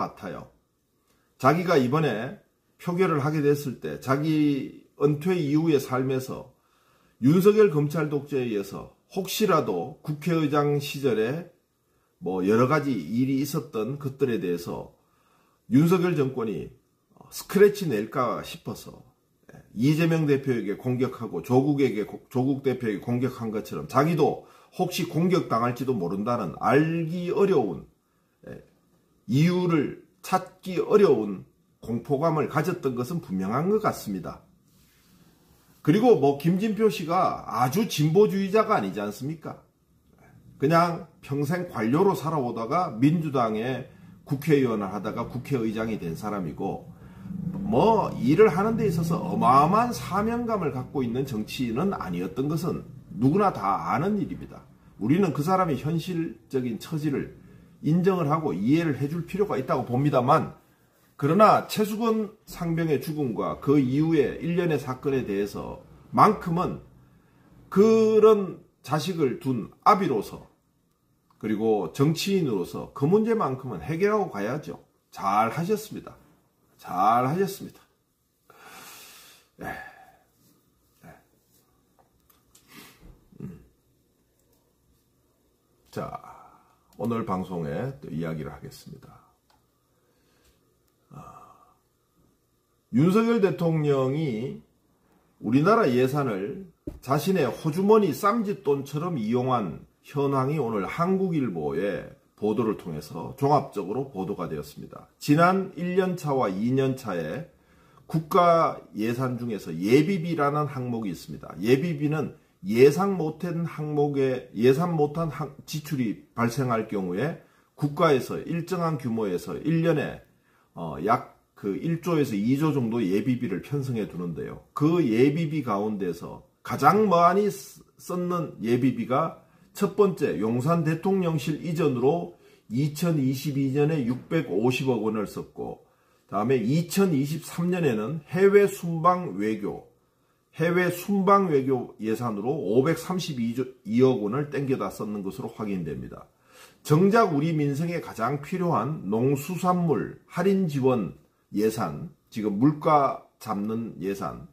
같아요. 자기가 이번에 표결을 하게 됐을 때 자기 은퇴 이후의 삶에서 윤석열 검찰 독재에 의해서 혹시라도 국회의장 시절에 뭐 여러 가지 일이 있었던 것들에 대해서 윤석열 정권이 스크래치 낼까 싶어서 이재명 대표에게 공격하고 조국에게 조국 대표에게 공격한 것처럼 자기도 혹시 공격당할지도 모른다는 알기 어려운 이유를 찾기 어려운 공포감을 가졌던 것은 분명한 것 같습니다. 그리고 뭐 김진표 씨가 아주 진보주의자가 아니지 않습니까? 그냥 평생 관료로 살아오다가 민주당의 국회의원을 하다가 국회의장이 된 사람이고 뭐 일을 하는 데 있어서 어마어마한 사명감을 갖고 있는 정치인은 아니었던 것은 누구나 다 아는 일입니다. 우리는 그 사람의 현실적인 처지를 인정을 하고 이해를 해줄 필요가 있다고 봅니다만 그러나 최수건 상병의 죽음과 그 이후의 일련의 사건에 대해서 만큼은 그런 자식을 둔 아비로서 그리고 정치인으로서 그 문제만큼은 해결하고 가야죠. 잘 하셨습니다. 잘 하셨습니다. 네. 네. 음. 자, 오늘 방송에 또 이야기를 하겠습니다. 아, 윤석열 대통령이 우리나라 예산을 자신의 호주머니 쌈짓돈처럼 이용한 현황이 오늘 한국일보에 보도를 통해서 종합적으로 보도가 되었습니다. 지난 1년차와 2년차에 국가 예산 중에서 예비비라는 항목이 있습니다. 예비비는 예상 못한 항목에 예산 못한 지출이 발생할 경우에 국가에서 일정한 규모에서 1년에 어, 약그 1조에서 2조 정도 예비비를 편성해 두는데요. 그 예비비 가운데서 가장 많이 썼는 예비비가 첫 번째 용산 대통령실 이전으로 2022년에 650억 원을 썼고 다음에 2023년에는 해외 순방 외교 해외 순방 외교 예산으로 532억 원을 땡겨다 썼는 것으로 확인됩니다. 정작 우리 민생에 가장 필요한 농수산물 할인 지원 예산, 지금 물가 잡는 예산,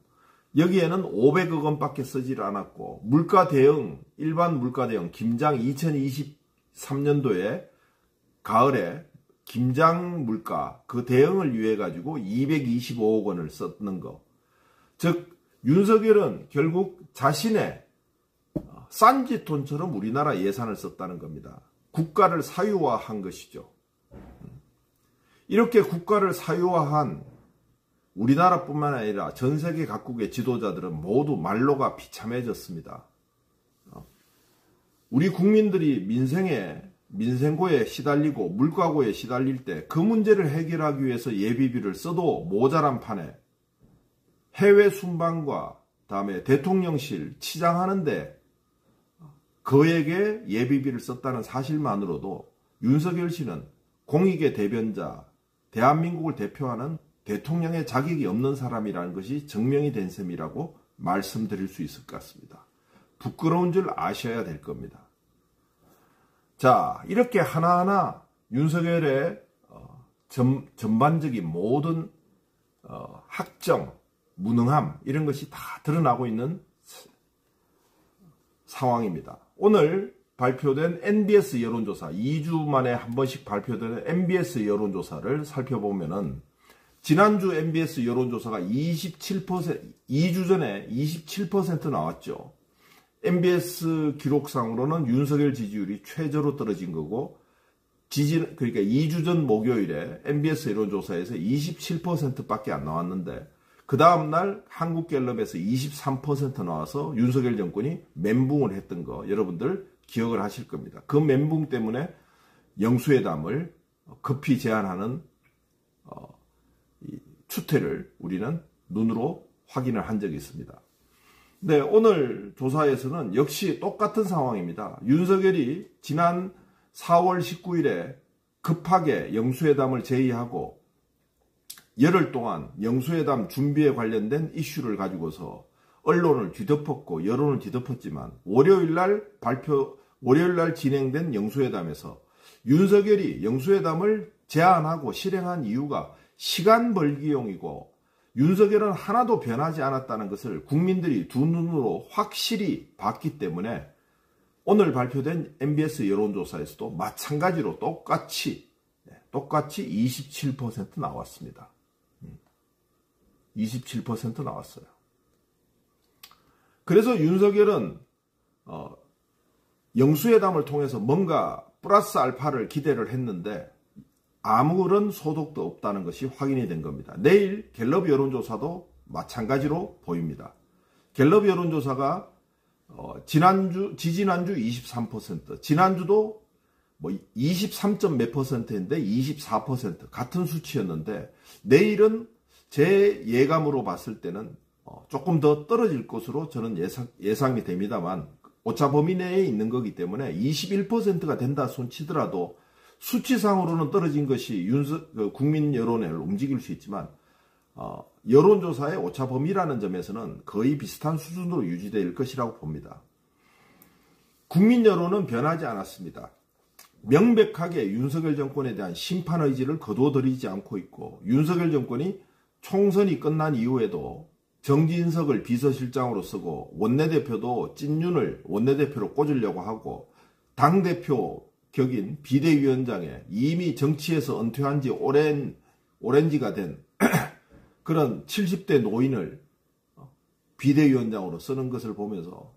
여기에는 500억 원밖에 쓰질 않았고 물가 대응, 일반 물가 대응 김장 2023년도에 가을에 김장 물가 그 대응을 위해 가지고 225억 원을 썼는 거. 즉 윤석열은 결국 자신의 싼짓돈처럼 우리나라 예산을 썼다는 겁니다. 국가를 사유화한 것이죠. 이렇게 국가를 사유화한 우리나라뿐만 아니라 전 세계 각국의 지도자들은 모두 말로가 비참해졌습니다. 우리 국민들이 민생에 민생고에 시달리고 물가고에 시달릴 때 그 문제를 해결하기 위해서 예비비를 써도 모자란 판에 해외 순방과 다음에 대통령실 치장하는데 그에게 예비비를 썼다는 사실만으로도 윤석열 씨는 공익의 대변자, 대한민국을 대표하는 대통령의 자격이 없는 사람이라는 것이 증명이 된 셈이라고 말씀드릴 수 있을 것 같습니다. 부끄러운 줄 아셔야 될 겁니다. 자, 이렇게 하나하나 윤석열의 어, 전, 전반적인 모든 어, 학정, 무능함 이런 것이 다 드러나고 있는 상황입니다. 오늘 발표된 NBS 여론조사, 2주 만에 한 번씩 발표되는 NBS 여론조사를 살펴보면은 지난주 MBS 여론조사가 27%, 2주 전에 27% 나왔죠. MBS 기록상으로는 윤석열 지지율이 최저로 떨어진 거고, 지지, 그러니까 2주 전 목요일에 MBS 여론조사에서 27%밖에 안 나왔는데, 그 다음날 한국갤럽에서 23% 나와서 윤석열 정권이 멘붕을 했던 거 여러분들 기억을 하실 겁니다. 그 멘붕 때문에 영수회담을 급히 제안하는 어, 추태를 우리는 눈으로 확인을 한 적이 있습니다. 네, 오늘 조사에서는 역시 똑같은 상황입니다. 윤석열이 지난 4월 19일에 급하게 영수회담을 제의하고 열흘 동안 영수회담 준비에 관련된 이슈를 가지고서 언론을 뒤덮었고 여론을 뒤덮었지만 월요일 날 발표 월요일 날 진행된 영수회담에서 윤석열이 영수회담을 제안하고 실행한 이유가 시간 벌기용이고 윤석열은 하나도 변하지 않았다는 것을 국민들이 두 눈으로 확실히 봤기 때문에 오늘 발표된 MBS 여론조사에서도 마찬가지로 똑같이 네, 똑같이 27% 나왔습니다. 27% 음, 나왔어요. 그래서 윤석열은 어, 영수회담을 통해서 뭔가 플러스 알파를 기대를 했는데 아무런 소득도 없다는 것이 확인이 된 겁니다. 내일 갤럽 여론조사도 마찬가지로 보입니다. 갤럽 여론조사가 어, 지난주 지지난주 23%, 지난주도 뭐 23점 몇 퍼센트인데 24% 같은 수치였는데 내일은 제 예감으로 봤을 때는 어, 조금 더 떨어질 것으로 저는 예상, 예상이 됩니다만 오차 범위 내에 있는 거기 때문에 21%가 된다 손치더라도 수치상으로는 떨어진 것이 윤석, 그 국민 여론을 움직일 수 있지만 어, 여론조사의 오차 범위라는 점에서는 거의 비슷한 수준으로 유지될 것이라고 봅니다. 국민 여론은 변하지 않았습니다. 명백하게 윤석열 정권에 대한 심판 의지를 거둬들이지 않고 있고 윤석열 정권이 총선이 끝난 이후에도 정진석을 비서실장으로 쓰고 원내대표도 찐윤을 원내대표로 꽂으려고 하고 당대표 격인 비대위원장에 이미 정치에서 은퇴한 지 오랜, 오랜지가 된 그런 70대 노인을 비대위원장으로 쓰는 것을 보면서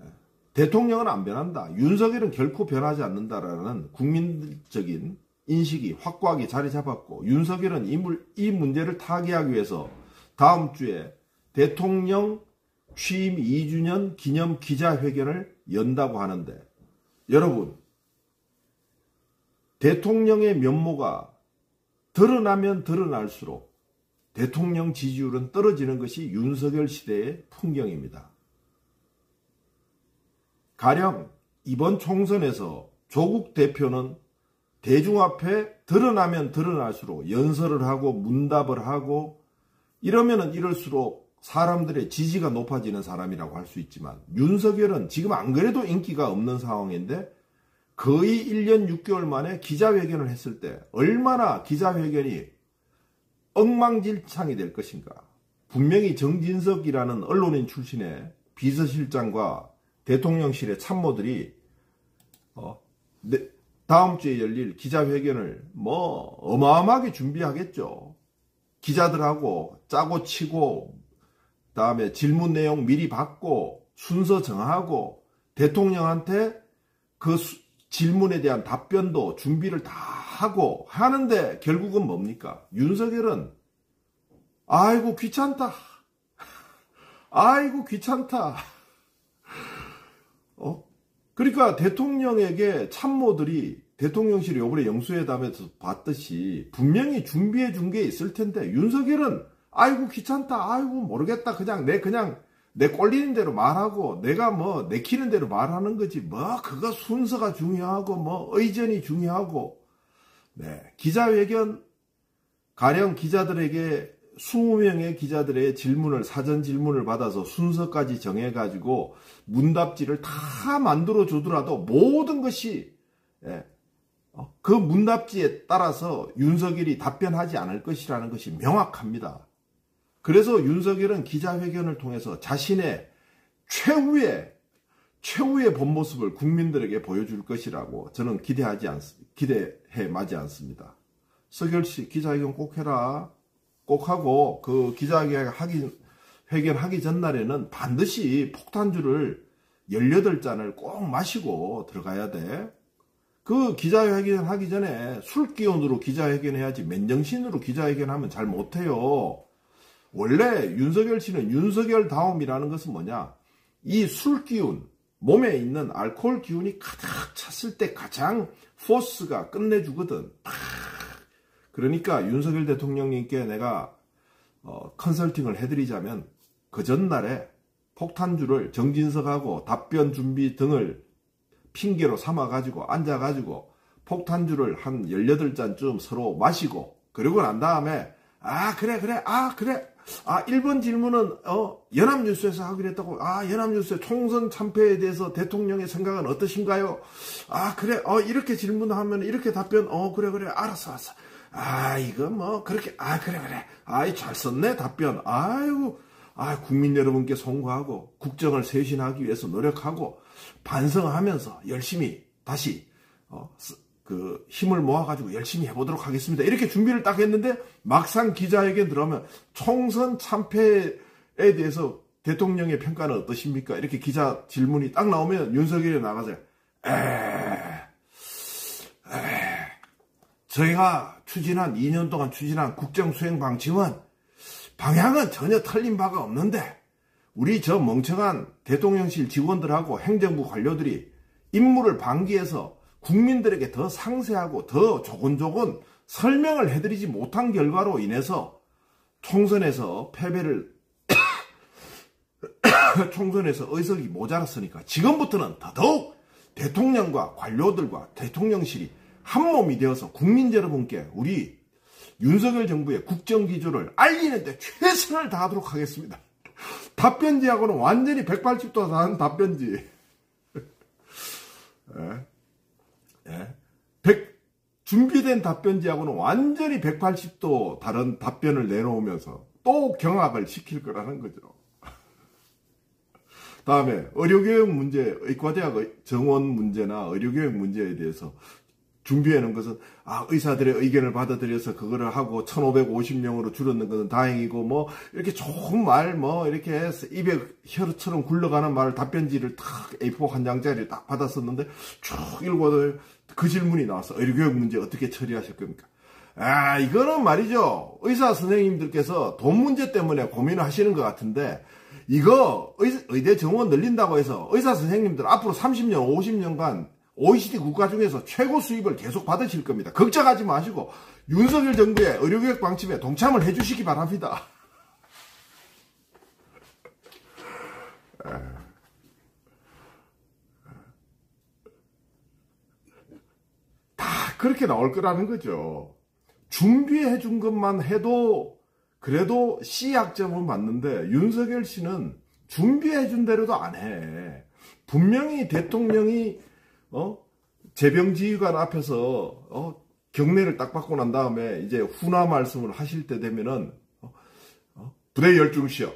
예, 대통령은 안 변한다. 윤석열은 결코 변하지 않는다라는 국민적인 인식이 확고하게 자리 잡았고 윤석열은 이, 물, 이 문제를 타개하기 위해서 다음 주에 대통령 취임 2주년 기념 기자회견을 연다고 하는데 여러분 대통령의 면모가 드러나면 드러날수록 대통령 지지율은 떨어지는 것이 윤석열 시대의 풍경입니다. 가령 이번 총선에서 조국 대표는 대중 앞에 드러나면 드러날수록 연설을 하고 문답을 하고 이러면은 이럴수록 사람들의 지지가 높아지는 사람이라고 할 수 있지만 윤석열은 지금 안 그래도 인기가 없는 상황인데 거의 1년 6개월 만에 기자회견을 했을 때 얼마나 기자회견이 엉망진창이 될 것인가. 분명히 정진석이라는 언론인 출신의 비서실장과 대통령실의 참모들이 어, 네, 다음 주에 열릴 기자회견을 뭐 어마어마하게 준비하겠죠. 기자들하고 짜고 치고 다음에 질문 내용 미리 받고 순서 정하고 대통령한테 그 수, 질문에 대한 답변도 준비를 다 하고 하는데 결국은 뭡니까? 윤석열은 아이고 귀찮다. 아이고 귀찮다. 어? 그러니까 대통령에게 참모들이 대통령실이 요번에 영수회담에서 봤듯이 분명히 준비해 준 게 있을 텐데 윤석열은 아이고 귀찮다. 아이고 모르겠다. 그냥 내 그냥 내 꼴리는 대로 말하고 내가 뭐 내키는 대로 말하는 거지 뭐 그거 순서가 중요하고 뭐 의전이 중요하고 네 기자회견 가령 기자들에게 20명의 기자들의 질문을 사전 질문을 받아서 순서까지 정해 가지고 문답지를 다 만들어 주더라도 모든 것이 예, 어, 그 문답지에 따라서 윤석열이 답변하지 않을 것이라는 것이 명확합니다. 그래서 윤석열은 기자회견을 통해서 자신의 최후의 최후의 본 모습을 국민들에게 보여줄 것이라고 저는 기대하지 않 기대해 마지 않습니다. 서결 씨 기자회견 꼭 해라. 꼭 하고 그 기자회견 회견 하기 전날에는 반드시 폭탄주를 18잔을 꼭 마시고 들어가야 돼. 그 기자회견 하기 전에 술 기운으로 기자회견 해야지 맨정신으로 기자회견 하면 잘 못해요. 원래 윤석열 씨는 윤석열 다움이라는 것은 뭐냐? 이 술 기운, 몸에 있는 알코올 기운이 가득 찼을 때 가장 포스가 끝내주거든. 그러니까 윤석열 대통령님께 내가 어, 컨설팅을 해드리자면 그 전날에 폭탄주를 정진석하고 답변 준비 등을 핑계로 삼아가지고 앉아가지고 폭탄주를 한 18잔쯤 서로 마시고 그러고 난 다음에 아 그래 그래 아 그래 아, 1번 질문은, 어, 연합뉴스에서 하기로 했다고. 아, 연합뉴스에 총선 참패에 대해서 대통령의 생각은 어떠신가요? 아, 그래, 어, 이렇게 질문하면 이렇게 답변, 어, 그래, 그래, 알았어, 알았어. 아, 이거 뭐, 그렇게, 아, 그래, 그래. 아이, 잘 썼네, 답변. 아유, 아, 국민 여러분께 송구하고, 국정을 쇄신하기 위해서 노력하고, 반성하면서 열심히 다시, 어, 그 힘을 모아가지고 열심히 해보도록 하겠습니다. 이렇게 준비를 딱 했는데 막상 기자에게 들어오면 총선 참패에 대해서 대통령의 평가는 어떠십니까? 이렇게 기자 질문이 딱 나오면 윤석열이 나가서 에, 에, 저희가 추진한 2년 동안 추진한 국정 수행 방침은 방향은 전혀 틀린 바가 없는데 우리 저 멍청한 대통령실 직원들하고 행정부 관료들이 임무를 방기해서 국민들에게 더 상세하고 더 조곤조곤 설명을 해드리지 못한 결과로 인해서 총선에서 패배를 총선에서 의석이 모자랐으니까 지금부터는 더더욱 대통령과 관료들과 대통령실이 한 몸이 되어서 국민 여러분께 우리 윤석열 정부의 국정 기조를 알리는데 최선을 다하도록 하겠습니다. 답변지하고는 완전히 180도 다른 답변지. 예. 예? 100, 준비된 답변지하고는 완전히 180도 다른 답변을 내놓으면서 또 경악을 시킬 거라는 거죠. 다음에 의료교육 문제, 의과대학 정원 문제나 의료교육 문제에 대해서 준비해 놓은 것은 아 의사들의 의견을 받아들여서 그거를 하고 1550명으로 줄었는 것은 다행이고 뭐 이렇게 좋은 말 뭐 이렇게 입에 혀처럼 굴러가는 말 답변지를 탁 A4 한 장짜리 딱 받았었는데 쭉 읽어도 그 질문이 나왔어 의료교육 문제 어떻게 처리하실 겁니까? 아 이거는 말이죠 의사 선생님들께서 돈 문제 때문에 고민을 하시는 것 같은데 이거 의, 대 정원 늘린다고 해서 의사 선생님들 앞으로 30년 50년간 OECD 국가 중에서 최고 수입을 계속 받으실 겁니다. 걱정하지 마시고 윤석열 정부의 의료교육 방침에 동참을 해주시기 바랍니다. 다 그렇게 나올 거라는 거죠. 준비해 준 것만 해도 그래도 C 약점은 맞는데 윤석열 씨는 준비해 준 대로도 안 해. 분명히 대통령이 어? 재병지휘관 앞에서 어? 경례를 딱 받고 난 다음에 이제 훈화 말씀을 하실 때 되면은 어? 어? 부대 열중 쉬어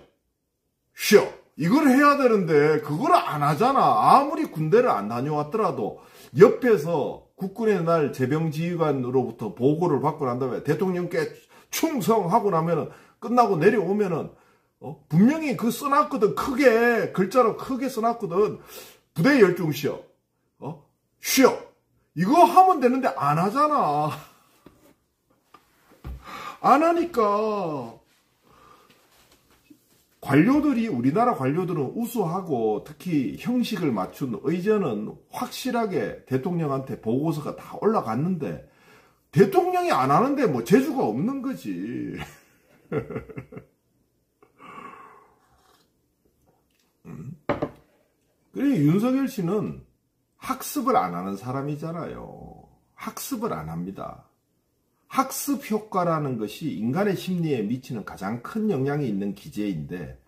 쉬어 이걸 해야 되는데 그걸 안 하잖아 아무리 군대를 안 다녀왔더라도 옆에서 국군의 날 재병지휘관으로부터 보고를 받고 난 다음에 대통령께 충성하고 나면은 끝나고 내려오면은 어? 분명히 그 써놨거든 크게 글자로 크게 써놨거든 부대 열중 쉬어 쉬어. 이거 하면 되는데 안 하잖아. 안 하니까 관료들이 우리나라 관료들은 우수하고 특히 형식을 맞춘 의전은 확실하게 대통령한테 보고서가 다 올라갔는데 대통령이 안 하는데 뭐 재주가 없는 거지. 음? 그래 윤석열 씨는 학습을 안 하는 사람이잖아요. 학습을 안 합니다. 학습 효과라는 것이 인간의 심리에 미치는 가장 큰 영향이 있는 기제인데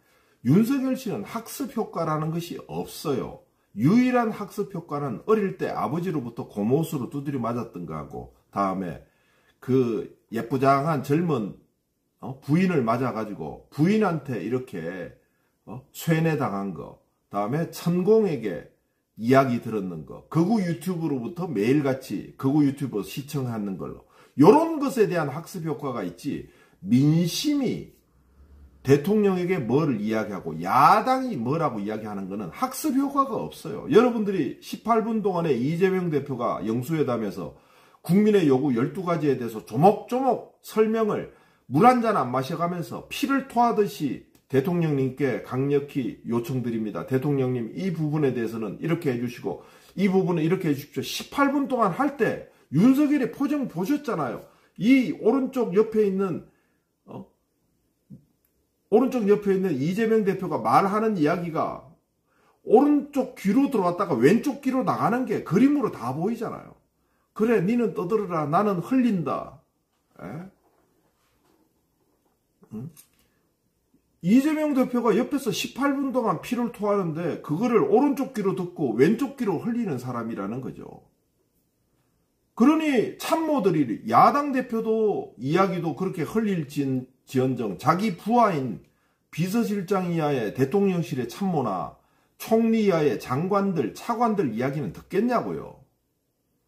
윤석열 씨는 학습 효과라는 것이 없어요. 유일한 학습 효과는 어릴 때 아버지로부터 고모수로 두드려 맞았던 거하고 다음에 그 예쁘장한 젊은 어? 부인을 맞아가지고 부인한테 이렇게 어? 쇠뇌 당한 거 다음에 천공에게 이야기 들었는 거, 거구 유튜브로부터 매일같이 거구 유튜브 시청하는 걸로. 이런 것에 대한 학습 효과가 있지. 민심이 대통령에게 뭐를 이야기하고 야당이 뭐라고 이야기하는 것은 학습 효과가 없어요. 여러분들이 18분 동안에 이재명 대표가 영수회담에서 국민의 요구 12가지에 대해서 조목조목 설명을 물 한 잔 안 마셔가면서 피를 토하듯이 대통령님께 강력히 요청드립니다. 대통령님 이 부분에 대해서는 이렇게 해주시고 이 부분은 이렇게 해주십시오. 18분 동안 할 때 윤석열의 포정 보셨잖아요. 이 오른쪽 옆에 있는 어? 오른쪽 옆에 있는 이재명 대표가 말하는 이야기가 오른쪽 귀로 들어왔다가 왼쪽 귀로 나가는 게 그림으로 다 보이잖아요. 그래 니는 떠들어라 나는 흘린다. 에? 응? 이재명 대표가 옆에서 18분 동안 피를 토하는데 그거를 오른쪽 귀로 듣고 왼쪽 귀로 흘리는 사람이라는 거죠. 그러니 참모들이 야당 대표도 이야기도 그렇게 흘릴지언정 자기 부하인 비서실장 이하의 대통령실의 참모나 총리 이하의 장관들, 차관들 이야기는 듣겠냐고요.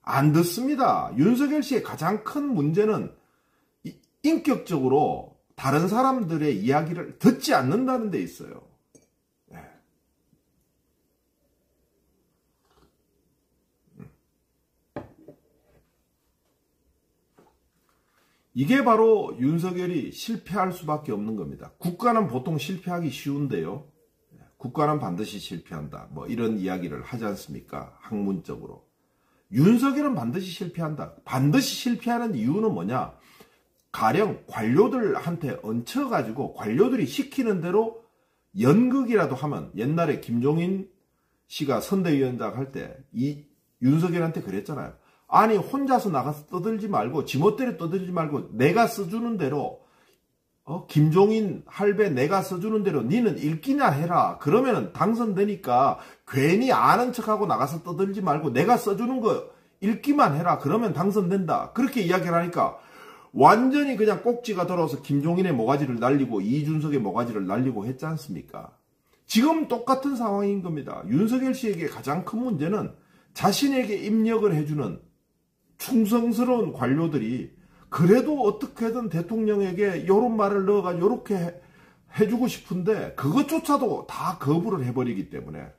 안 듣습니다. 윤석열 씨의 가장 큰 문제는 인격적으로 다른 사람들의 이야기를 듣지 않는다는 데 있어요. 네. 이게 바로 윤석열이 실패할 수밖에 없는 겁니다. 국가는 보통 실패하기 쉬운데요. 국가는 반드시 실패한다. 뭐 이런 이야기를 하지 않습니까? 학문적으로. 윤석열은 반드시 실패한다. 반드시 실패하는 이유는 뭐냐? 가령 관료들한테 얹혀가지고 관료들이 시키는 대로 연극이라도 하면 옛날에 김종인 씨가 선대위원장 할 때 이 윤석열한테 그랬잖아요. 아니 혼자서 나가서 떠들지 말고 지멋대로 떠들지 말고 내가 써주는 대로 어? 김종인 할배 내가 써주는 대로 니는 읽기나 해라. 그러면은 당선되니까 괜히 아는 척하고 나가서 떠들지 말고 내가 써주는 거 읽기만 해라. 그러면 당선된다. 그렇게 이야기를 하니까 완전히 그냥 꼭지가 돌아서 김종인의 모가지를 날리고 이준석의 모가지를 날리고 했지 않습니까? 지금 똑같은 상황인 겁니다. 윤석열 씨에게 가장 큰 문제는 자신에게 입력을 해주는 충성스러운 관료들이 그래도 어떻게든 대통령에게 이런 말을 넣어가지고 이렇게 해주고 싶은데 그것조차도 다 거부를 해버리기 때문에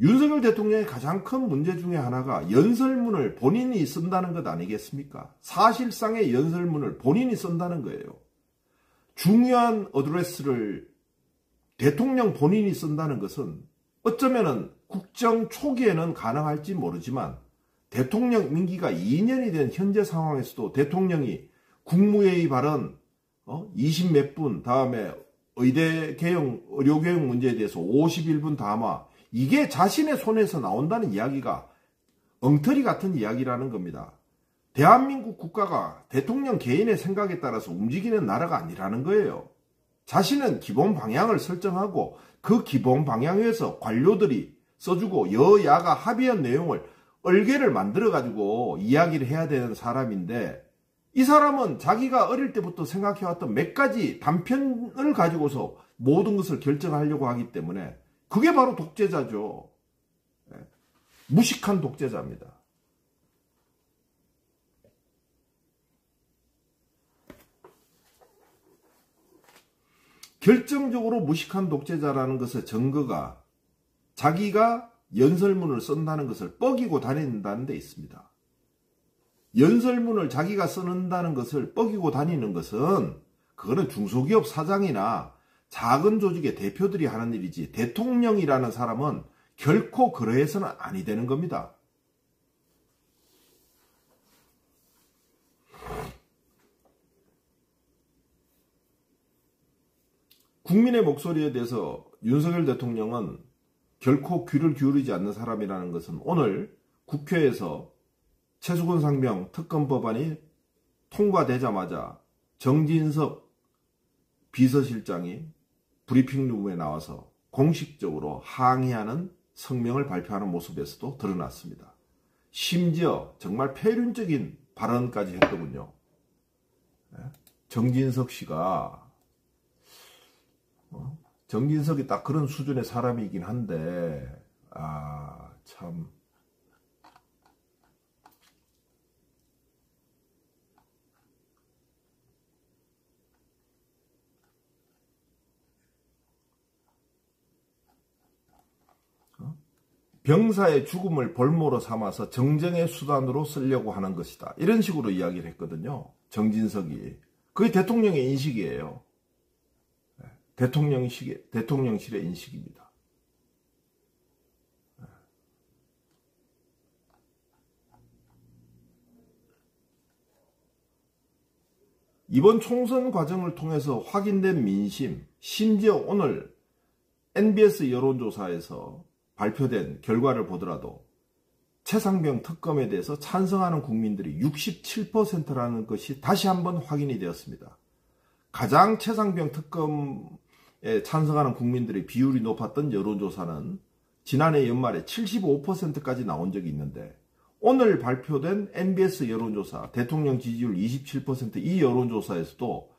윤석열 대통령의 가장 큰 문제 중에 하나가 연설문을 본인이 쓴다는 것 아니겠습니까? 사실상의 연설문을 본인이 쓴다는 거예요. 중요한 어드레스를 대통령 본인이 쓴다는 것은 어쩌면은 국정 초기에는 가능할지 모르지만 대통령 임기가 2년이 된 현재 상황에서도 대통령이 국무회의 발언 어? 20 몇 분 다음에 의대 개혁 의료 개혁 문제에 대해서 51분 담아 이게 자신의 손에서 나온다는 이야기가 엉터리 같은 이야기라는 겁니다. 대한민국 국가가 대통령 개인의 생각에 따라서 움직이는 나라가 아니라는 거예요. 자신은 기본 방향을 설정하고 그 기본 방향에서 관료들이 써주고 여야가 합의한 내용을 얼개를 만들어 가지고 이야기를 해야 되는 사람인데 이 사람은 자기가 어릴 때부터 생각해왔던 몇 가지 단편을 가지고서 모든 것을 결정하려고 하기 때문에 그게 바로 독재자죠. 네. 무식한 독재자입니다. 결정적으로 무식한 독재자라는 것의 증거가 자기가 연설문을 쓴다는 것을 뻐기고 다닌다는 데 있습니다. 연설문을 자기가 쓰는다는 것을 뻐기고 다니는 것은 그거는 중소기업 사장이나 작은 조직의 대표들이 하는 일이지 대통령이라는 사람은 결코 그러해서는 아니 되는 겁니다. 국민의 목소리에 대해서 윤석열 대통령은 결코 귀를 기울이지 않는 사람이라는 것은 오늘 국회에서 최수근 상병 특검 법안이 통과되자마자 정진석 비서실장이 브리핑룸에 나와서 공식적으로 항의하는 성명을 발표하는 모습에서도 드러났습니다. 심지어 정말 폐륜적인 발언까지 했더군요. 예? 정진석 씨가 어? 정진석이 딱 그런 수준의 사람이긴 한데 아참 병사의 죽음을 볼모로 삼아서 정쟁의 수단으로 쓰려고 하는 것이다. 이런 식으로 이야기를 했거든요. 정진석이. 그게 대통령의 인식이에요. 네. 대통령식, 대통령실의 인식입니다. 네. 이번 총선 과정을 통해서 확인된 민심, 심지어 오늘 NBS 여론조사에서 발표된 결과를 보더라도 최상병 특검에 대해서 찬성하는 국민들이 67%라는 것이 다시 한번 확인이 되었습니다. 가장 최상병 특검에 찬성하는 국민들의 비율이 높았던 여론조사는 지난해 연말에 75%까지 나온 적이 있는데 오늘 발표된 NBS 여론조사 대통령 지지율 27%이 여론조사에서도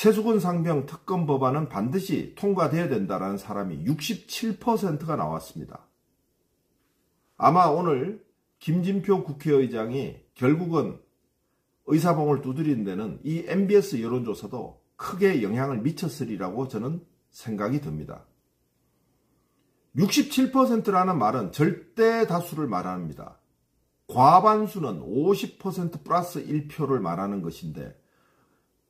최수근 상병 특검 법안은 반드시 통과돼야 된다라는 사람이 67%가 나왔습니다. 아마 오늘 김진표 국회의장이 결국은 의사봉을 두드리는 데는 이 MBS 여론조사도 크게 영향을 미쳤으리라고 저는 생각이 듭니다. 67%라는 말은 절대 다수를 말합니다. 과반수는 50% 플러스 1표를 말하는 것인데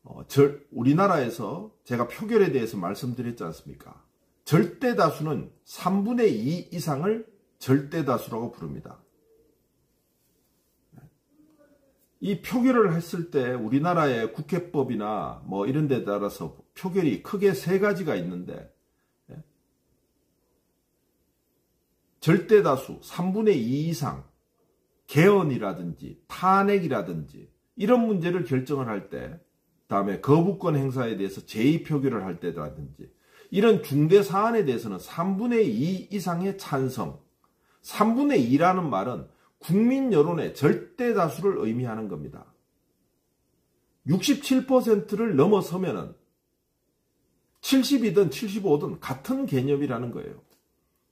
어, 절, 우리나라에서 제가 표결에 대해서 말씀드렸지 않습니까? 절대 다수는 3분의 2 이상을 절대 다수라고 부릅니다. 이 표결을 했을 때 우리나라의 국회법이나 뭐 이런 데 따라서 표결이 크게 세 가지가 있는데 예? 절대 다수 3분의 2 이상 개헌이라든지 탄핵이라든지 이런 문제를 결정을 할 때, 다음에 거부권 행사에 대해서 제2표결을 할 때라든지 이런 중대 사안에 대해서는 3분의 2 이상의 찬성, 3분의 2라는 말은 국민 여론의 절대 다수를 의미하는 겁니다. 67%를 넘어서면은 70이든 75든 같은 개념이라는 거예요.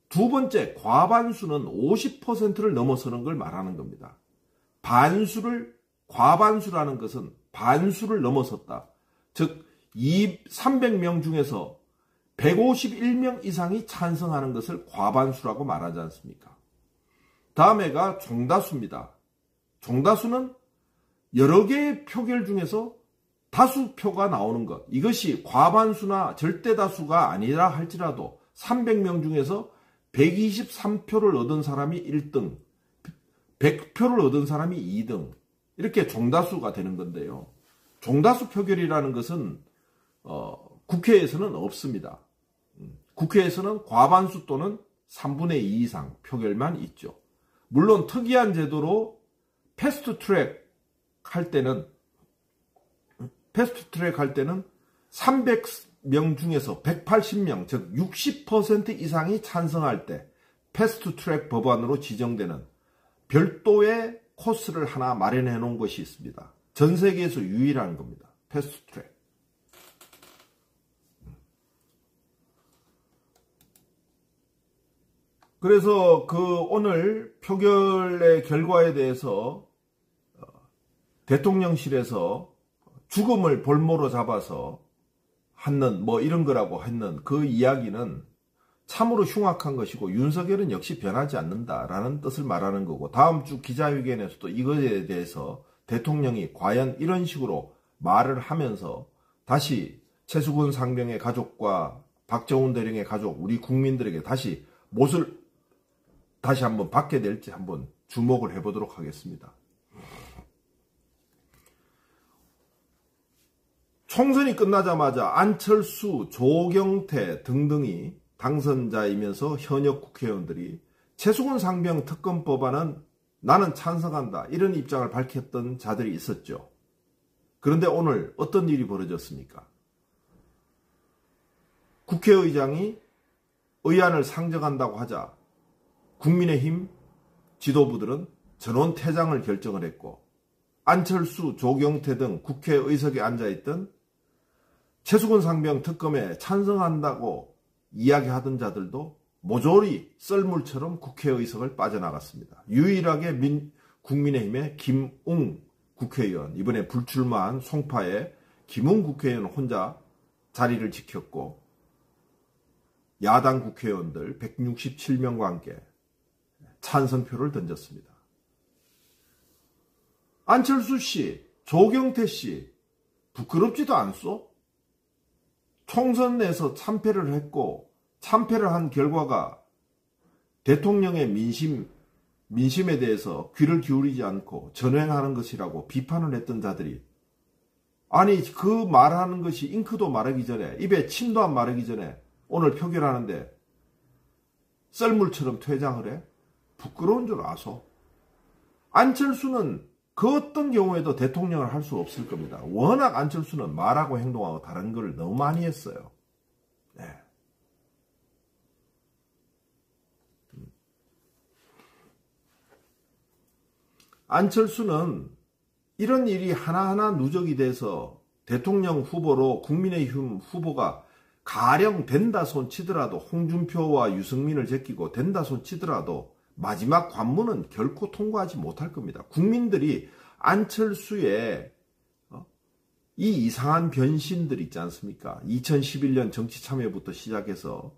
두 번째, 과반수는 50%를 넘어서는 걸 말하는 겁니다. 반수를, 과반수라는 것은 반수를 넘어섰다. 즉, 300명 중에서 151명 이상이 찬성하는 것을 과반수라고 말하지 않습니까? 다음에가 종다수입니다. 종다수는 여러 개의 표결 중에서 다수표가 나오는 것. 이것이 과반수나 절대다수가 아니라 할지라도 300명 중에서 123표를 얻은 사람이 1등, 100표를 얻은 사람이 2등. 이렇게 종다수가 되는 건데요. 종다수 표결이라는 것은 어, 국회에서는 없습니다. 음, 국회에서는 과반수 또는 3분의 2 이상 표결만 있죠. 물론 특이한 제도로 패스트 트랙 할 때는 패스트 트랙 할 때는 300명 중에서 180명 즉 60% 이상이 찬성할 때 패스트 트랙 법안으로 지정되는 별도의 코스를 하나 마련해 놓은 것이 있습니다. 전 세계에서 유일한 겁니다. 패스트 트랙. 그래서 그 오늘 표결의 결과에 대해서 어, 대통령실에서 죽음을 볼모로 잡아서 하는 뭐 이런 거라고 했는 그 이야기는 참으로 흉악한 것이고 윤석열은 역시 변하지 않는다라는 뜻을 말하는 거고 다음 주 기자회견에서도 이것에 대해서 대통령이 과연 이런 식으로 말을 하면서 다시 최수근 상병의 가족과 박정훈 대령의 가족 우리 국민들에게 다시 못을 다시 한번 받게 될지 한번 주목을 해보도록 하겠습니다. 총선이 끝나자마자 안철수, 조경태 등등이 당선자이면서 현역 국회의원들이 최수근 상병 특검 법안은 나는 찬성한다 이런 입장을 밝혔던 자들이 있었죠. 그런데 오늘 어떤 일이 벌어졌습니까? 국회의장이 의안을 상정한다고 하자 국민의힘 지도부들은 전원 퇴장을 결정을 했고 안철수, 조경태 등 국회의석에 앉아있던 최수근 상병 특검에 찬성한다고 이야기하던 자들도 모조리 썰물처럼 국회의석을 빠져나갔습니다. 유일하게 민, 국민의힘의 김웅 국회의원, 이번에 불출마한 송파의 김웅 국회의원 혼자 자리를 지켰고 야당 국회의원들 167명과 함께 찬성표를 던졌습니다. 안철수 씨, 조경태 씨, 부끄럽지도 않소? 총선 내에서 참패를 했고, 참패를 한 결과가 대통령의 민심, 민심에 대해서 귀를 기울이지 않고 전횡하는 것이라고 비판을 했던 자들이 아니 그 말하는 것이 잉크도 마르기 전에 입에 침도 안 마르기 전에 오늘 표결하는데 썰물처럼 퇴장을 해? 부끄러운 줄 아소. 안철수는 그 어떤 경우에도 대통령을 할 수 없을 겁니다. 워낙 안철수는 말하고 행동하고 다른 걸 너무 많이 했어요. 네. 안철수는 이런 일이 하나하나 누적이 돼서 대통령 후보로 국민의힘 후보가 가령 된다 손 치더라도 홍준표와 유승민을 제끼고 된다 손 치더라도 마지막 관문은 결코 통과하지 못할 겁니다. 국민들이 안철수의 어? 이 이상한 변신들 있지 않습니까? 2011년 정치 참여부터 시작해서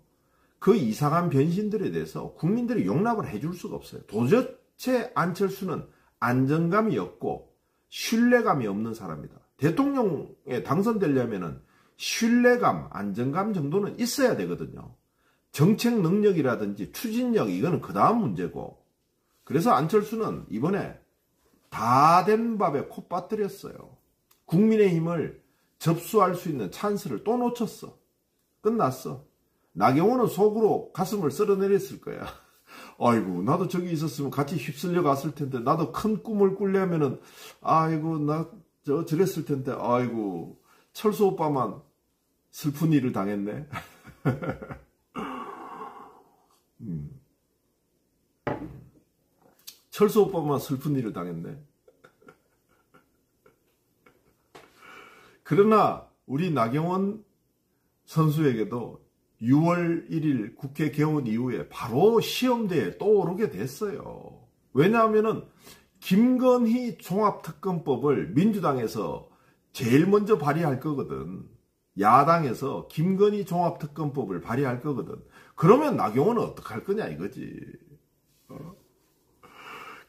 그 이상한 변신들에 대해서 국민들이 용납을 해줄 수가 없어요. 도대체 안철수는 안정감이 없고 신뢰감이 없는 사람이다. 대통령에 당선되려면은 신뢰감, 안정감 정도는 있어야 되거든요. 정책 능력이라든지 추진력 이거는 그 다음 문제고 그래서 안철수는 이번에 다 된 밥에 코 빠뜨렸어요. 국민의힘을 접수할 수 있는 찬스를 또 놓쳤어. 끝났어. 나경원은 속으로 가슴을 쓸어내렸을 거야. 아이고 나도 저기 있었으면 같이 휩쓸려 갔을 텐데 나도 큰 꿈을 꾸려면은 아이고 나 저 저랬을 텐데 아이고 철수 오빠만 슬픈 일을 당했네. 음. 철수 오빠만 슬픈 일을 당했네. 그러나 우리 나경원 선수에게도 6월 1일 국회 개원 이후에 바로 시험대에 또 오르게 됐어요. 왜냐하면은 김건희 종합특검법을 민주당에서 제일 먼저 발의할 거거든. 야당에서 김건희 종합특검법을 발의할 거거든. 그러면 나경원은 어떡할 거냐 이거지. 어?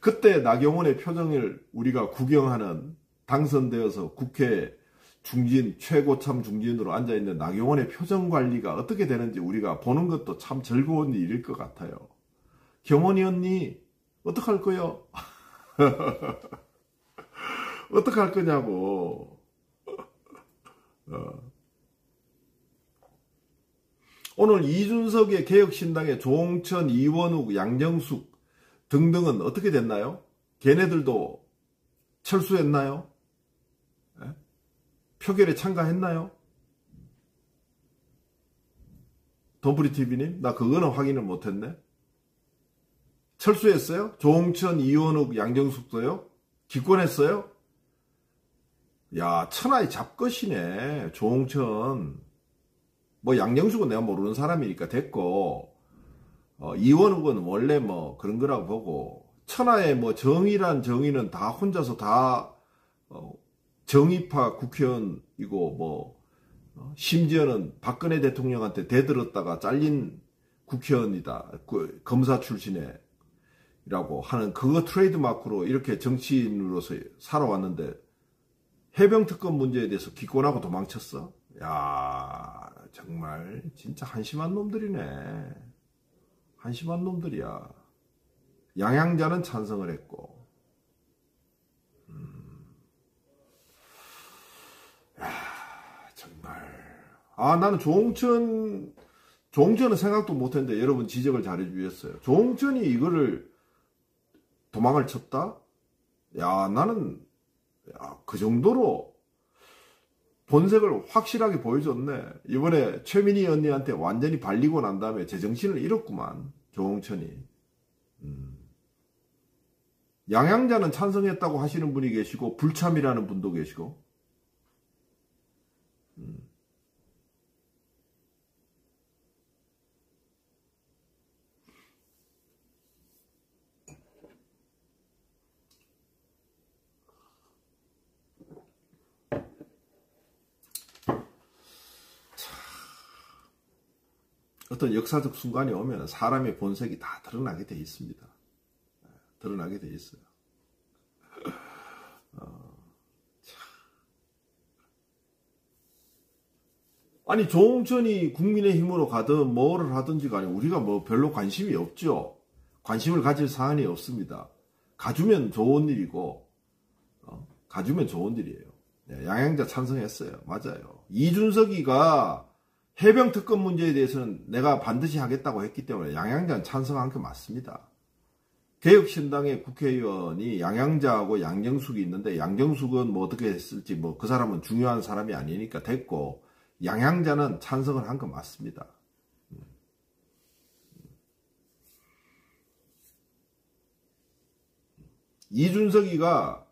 그때 나경원의 표정을 우리가 구경하는 당선되어서 국회 중진 최고참 중진으로 앉아 있는 나경원의 표정 관리가 어떻게 되는지 우리가 보는 것도 참 즐거운 일일 것 같아요. 경원이 언니 어떡할 거요? 어떡할 거냐고. 어. 오늘 이준석의 개혁신당의 조홍천, 이원욱, 양정숙 등등은 어떻게 됐나요? 걔네들도 철수했나요? 네? 표결에 참가했나요? 더브리TV님? 나 그거는 확인을 못했네. 철수했어요? 조홍천, 이원욱, 양정숙도요? 기권했어요? 야, 천하의 잡것이네. 조홍천. 뭐 양정숙은 내가 모르는 사람이니까 됐고 어, 이원욱은 원래 뭐 그런 거라고 보고 천하의 뭐 정의란 정의는 다 혼자서 다 어, 정의파 국회의원이고 뭐 어, 심지어는 박근혜 대통령한테 대들었다가 잘린 국회의원이다 그 검사 출신에 라고 하는 그거 트레이드 마크로 이렇게 정치인으로서 살아왔는데 해병 특검 문제에 대해서 기권하고 도망쳤어. 야 정말 진짜 한심한 놈들이네. 한심한 놈들이야. 양양자는 찬성을 했고, 음. 야, 정말. 아, 나는 조홍천, 조홍천은 생각도 못했는데 여러분 지적을 잘해주셨어요. 조홍천이 이거를 도망을 쳤다? 야, 나는, 야, 그 정도로 본색을 확실하게 보여줬네. 이번에 최민희 언니한테 완전히 발리고 난 다음에 제정신을 잃었구만. 조홍천이. 음. 양양자는 찬성했다고 하시는 분이 계시고 불참이라는 분도 계시고 어떤 역사적 순간이 오면 사람의 본색이 다 드러나게 돼 있습니다. 네, 드러나게 돼 있어요. 어, 아니 조홍천이 국민의힘으로 가든 뭐를 하든지 간에 우리가 뭐 별로 관심이 없죠. 관심을 가질 사안이 없습니다. 가주면 좋은 일이고 어, 가주면 좋은 일이에요. 네, 양양자 찬성했어요. 맞아요. 이준석이가 해병 특검 문제에 대해서는 내가 반드시 하겠다고 했기 때문에 양양전 찬성한 게 맞습니다. 개혁신당의 국회의원이 양양자하고 양정숙이 있는데 양정숙은 뭐 어떻게 했을지 뭐 그 사람은 중요한 사람이 아니니까 됐고 양양자는 찬성을 한 거 맞습니다. 이준석이가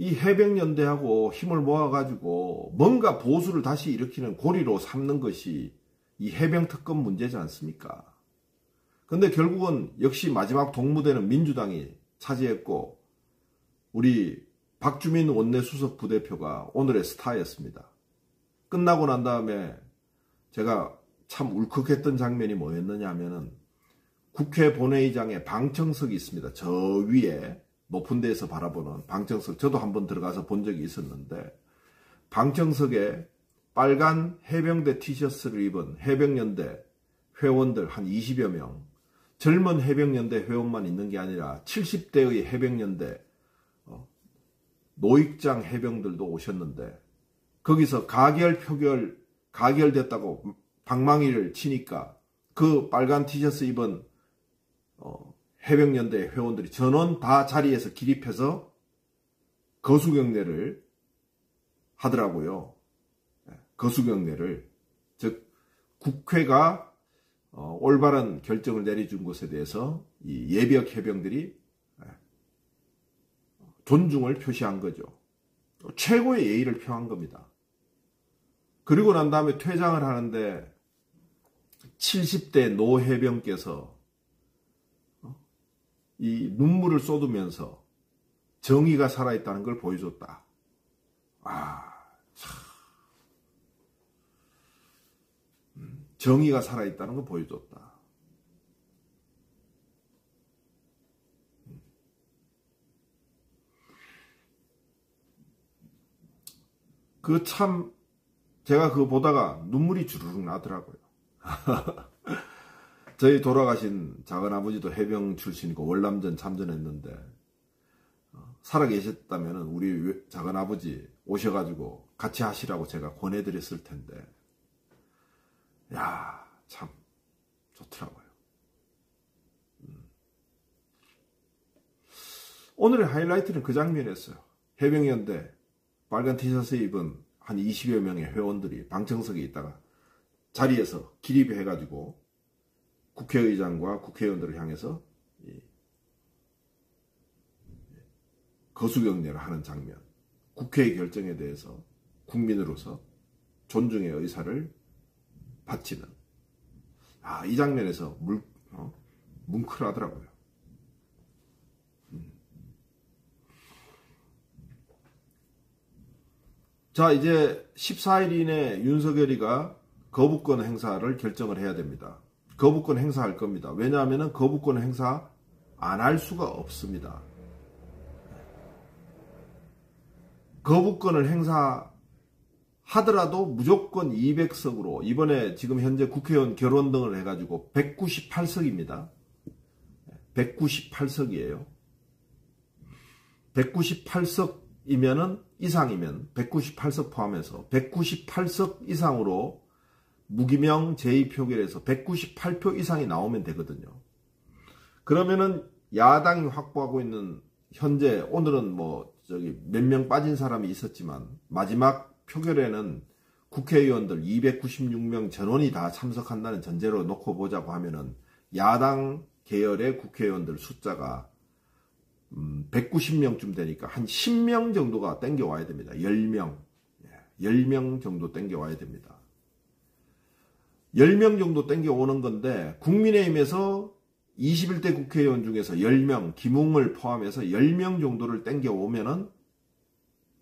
이 해병연대하고 힘을 모아가지고 뭔가 보수를 다시 일으키는 고리로 삼는 것이 이 해병특검 문제지 않습니까? 근데 결국은 역시 마지막 동무대는 민주당이 차지했고 우리 박주민 원내수석 부대표가 오늘의 스타였습니다. 끝나고 난 다음에 제가 참 울컥했던 장면이 뭐였느냐 하면은 국회 본회의장에 방청석이 있습니다. 저 위에 높은 데에서 바라보는 방청석 저도 한번 들어가서 본 적이 있었는데 방청석에 빨간 해병대 티셔츠를 입은 해병연대 회원들 한 20여 명 젊은 해병연대 회원만 있는 게 아니라 70대의 해병연대 어, 노익장 해병들도 오셨는데 거기서 가결 표결 가결됐다고 방망이를 치니까 그 빨간 티셔츠 입은 어, 해병연대 회원들이 전원 다 자리에서 기립해서 거수경례를 하더라고요. 예, 거수경례를 즉 국회가 어, 올바른 결정을 내려준 것에 대해서 이 예비역 해병들이 예, 존중을 표시한 거죠. 최고의 예의를 표한 겁니다. 그리고 난 다음에 퇴장을 하는데 70대 노 해병께서 이 눈물을 쏟으면서 정의가 살아있다는 걸 보여줬다. 아, 참. 음, 정의가 살아있다는 걸 보여줬다. 음. 그참 제가 그거 보다가 눈물이 주르륵 나더라고요. 저희 돌아가신 작은 아버지도 해병 출신이고 월남전 참전했는데 어, 살아계셨다면 우리 작은 아버지 오셔가지고 같이 하시라고 제가 권해드렸을 텐데 야 참 좋더라고요. 음. 오늘의 하이라이트는 그 장면이었어요. 해병연대 빨간 티셔츠 입은 한 20여 명의 회원들이 방청석에 있다가 자리에서 기립해가지고 국회의장과 국회의원들을 향해서 거수경례를 하는 장면, 국회의 결정에 대해서 국민으로서 존중의 의사를 바치는 아, 이 장면에서 물, 어, 뭉클하더라고요. 음. 자, 이제 14일 이내 윤석열이가 거부권 행사를 결정을 해야 됩니다. 거부권 행사할 겁니다. 왜냐하면 거부권 행사 안 할 수가 없습니다. 거부권을 행사하더라도 무조건 200석으로 이번에 지금 현재 국회의원 결원 등을 해가지고 198석입니다. 198석이에요. 198석이면은 이상이면 198석 포함해서 198석 이상으로 무기명 제2표결에서 198표 이상이 나오면 되거든요. 그러면은 야당이 확보하고 있는 현재 오늘은 뭐 저기 몇 명 빠진 사람이 있었지만 마지막 표결에는 국회의원들 296명 전원이 다 참석한다는 전제로 놓고 보자고 하면은 야당 계열의 국회의원들 숫자가 음 190명쯤 되니까 한 10명 정도가 땡겨 와야 됩니다. 10명. 10명 예, 정도 땡겨 와야 됩니다. 10명 정도 땡겨오는 건데 국민의힘에서 21대 국회의원 중에서 10명, 김웅을 포함해서 10명 정도를 땡겨오면은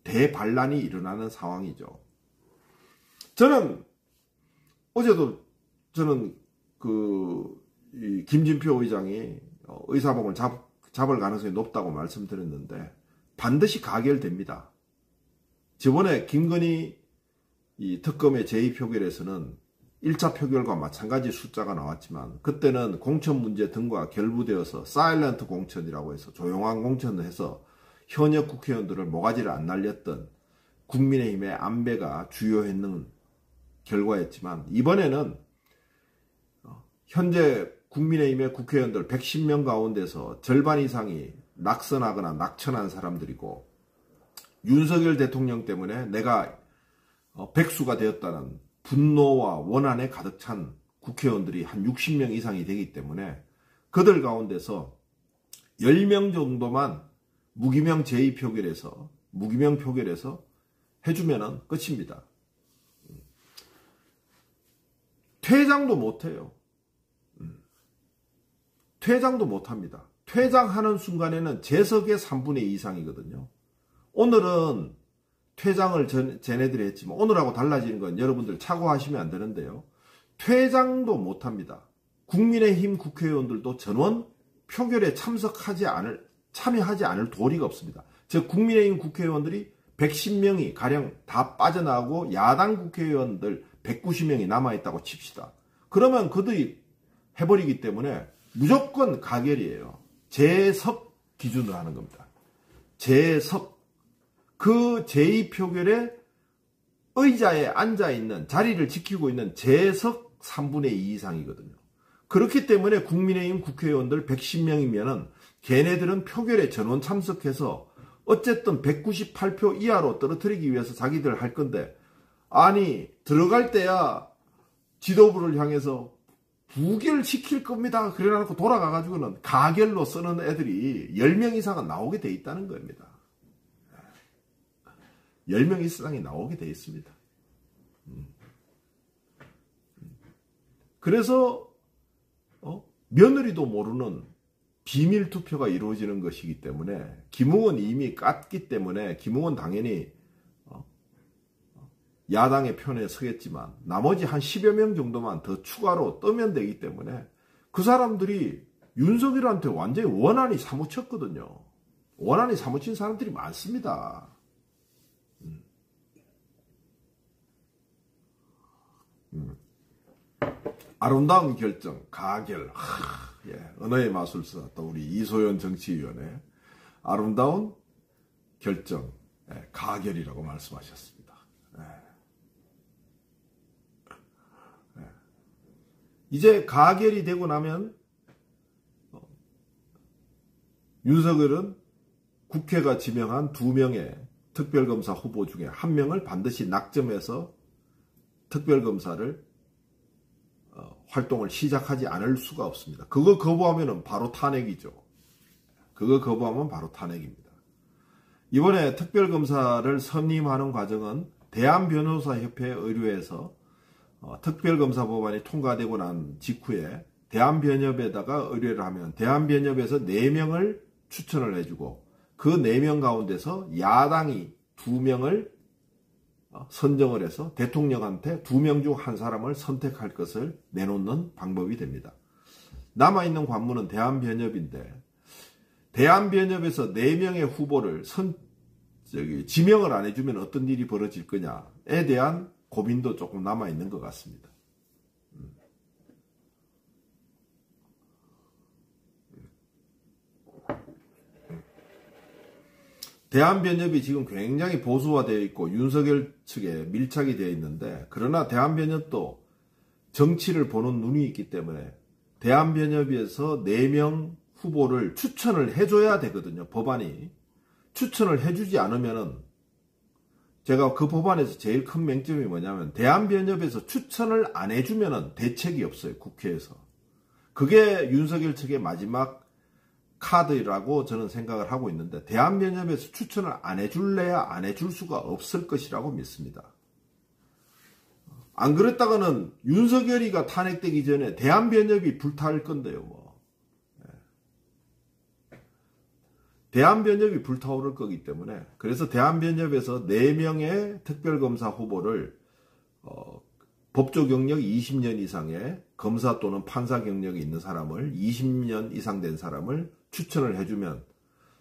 대반란이 일어나는 상황이죠. 저는 어제도 저는 그 김진표 의장이 의사봉을 잡, 잡을 가능성이 높다고 말씀드렸는데 반드시 가결됩니다. 저번에 김건희 이 특검의 제2표결에서는 1차 표결과 마찬가지 숫자가 나왔지만 그때는 공천 문제 등과 결부되어서 사일런트 공천이라고 해서 조용한 공천을 해서 현역 국회의원들을 모가지를 안 날렸던 국민의힘의 안배가 주요했는 결과였지만 이번에는 어, 현재 국민의힘의 국회의원들 110명 가운데서 절반 이상이 낙선하거나 낙천한 사람들이고 윤석열 대통령 때문에 내가 어, 백수가 되었다는 분노와 원한에 가득 찬 국회의원들이 한 60명 이상이 되기 때문에 그들 가운데서 10명 정도만 무기명 제2 표결에서 무기명 표결에서 해주면 끝입니다. 퇴장도 못해요. 퇴장도 못합니다. 퇴장하는 순간에는 재석의 3분의 2 이상이거든요. 오늘은 퇴장을 전, 쟤네들이 했지만 오늘하고 달라지는 건 여러분들 착오하시면 안 되는데요. 퇴장도 못합니다. 국민의힘 국회의원들도 전원 표결에 참석하지 않을 참여하지 않을 도리가 없습니다. 즉 국민의힘 국회의원들이 110명이 가령 다 빠져나가고 야당 국회의원들 190명이 남아있다고 칩시다. 그러면 그들이 해버리기 때문에 무조건 가결이에요. 재석 기준으로 하는 겁니다. 재석. 그 제2표결에 의자에 앉아있는, 자리를 지키고 있는 재석 3분의 2 이상이거든요. 그렇기 때문에 국민의힘 국회의원들 110명이면은 걔네들은 표결에 전원 참석해서 어쨌든 198표 이하로 떨어뜨리기 위해서 자기들 할 건데 아니 들어갈 때야 지도부를 향해서 부결시킬 겁니다. 그래놓고 돌아가가지고는 가결로 쓰는 애들이 10명 이상은 나오게 돼 있다는 겁니다. 10명 이상이 나오게 돼 있습니다. 음. 그래서 어? 며느리도 모르는 비밀 투표가 이루어지는 것이기 때문에 김웅은 이미 깠기 때문에 김웅은 당연히 야당의 편에 서겠지만 나머지 한 10여 명 정도만 더 추가로 뜨면 되기 때문에 그 사람들이 윤석열한테 완전히 원한이 사무쳤거든요. 원한이 사무친 사람들이 많습니다. 음. 음. 아름다운 결정, 가결. 하, 예, 언어의 마술사, 또 우리 이소연 정치위원회. 아름다운 결정, 예, 가결이라고 말씀하셨습니다. 예. 이제 가결이 되고 나면 어, 윤석열은 국회가 지명한 두 명의 특별검사 후보 중에 한 명을 반드시 낙점해서 특별검사를 어, 활동을 시작하지 않을 수가 없습니다. 그거 거부하면 바로 탄핵이죠. 그거 거부하면 바로 탄핵입니다. 이번에 특별검사를 선임하는 과정은 대한변호사협회 의뢰에서 어, 특별검사 법안이 통과되고 난 직후에 대한변협에다가 의뢰를 하면 대한변협에서 4명을 추천을 해주고 그 4명 가운데서 야당이 2명을 어, 선정을 해서 대통령한테 2명 중 한 사람을 선택할 것을 내놓는 방법이 됩니다. 남아있는 관문은 대한변협인데 대한변협에서 4명의 후보를 선, 저기, 지명을 안 해주면 어떤 일이 벌어질 거냐에 대한 고민도 조금 남아 있는 것 같습니다. 대한변협이 지금 굉장히 보수화되어 있고 윤석열 측에 밀착이 되어 있는데 그러나 대한변협도 정치를 보는 눈이 있기 때문에 대한변협에서 4명 후보를 추천을 해줘야 되거든요. 법안이. 추천을 해주지 않으면 제가 그 법안에서 제일 큰 맹점이 뭐냐면 대한변협에서 추천을 안 해주면 대책이 없어요. 국회에서. 그게 윤석열 측의 마지막 카드라고 저는 생각을 하고 있는데 대한변협에서 추천을 안 해줄래야 안 해줄 수가 없을 것이라고 믿습니다. 안 그랬다가는 윤석열이가 탄핵되기 전에 대한변협이 불탈 건데요. 뭐. 대한변협이 불타오를 거기 때문에 그래서 대한변협에서 4명의 특별검사 후보를 어, 법조 경력 20년 이상의 검사 또는 판사 경력이 있는 사람을 20년 이상 된 사람을 추천을 해주면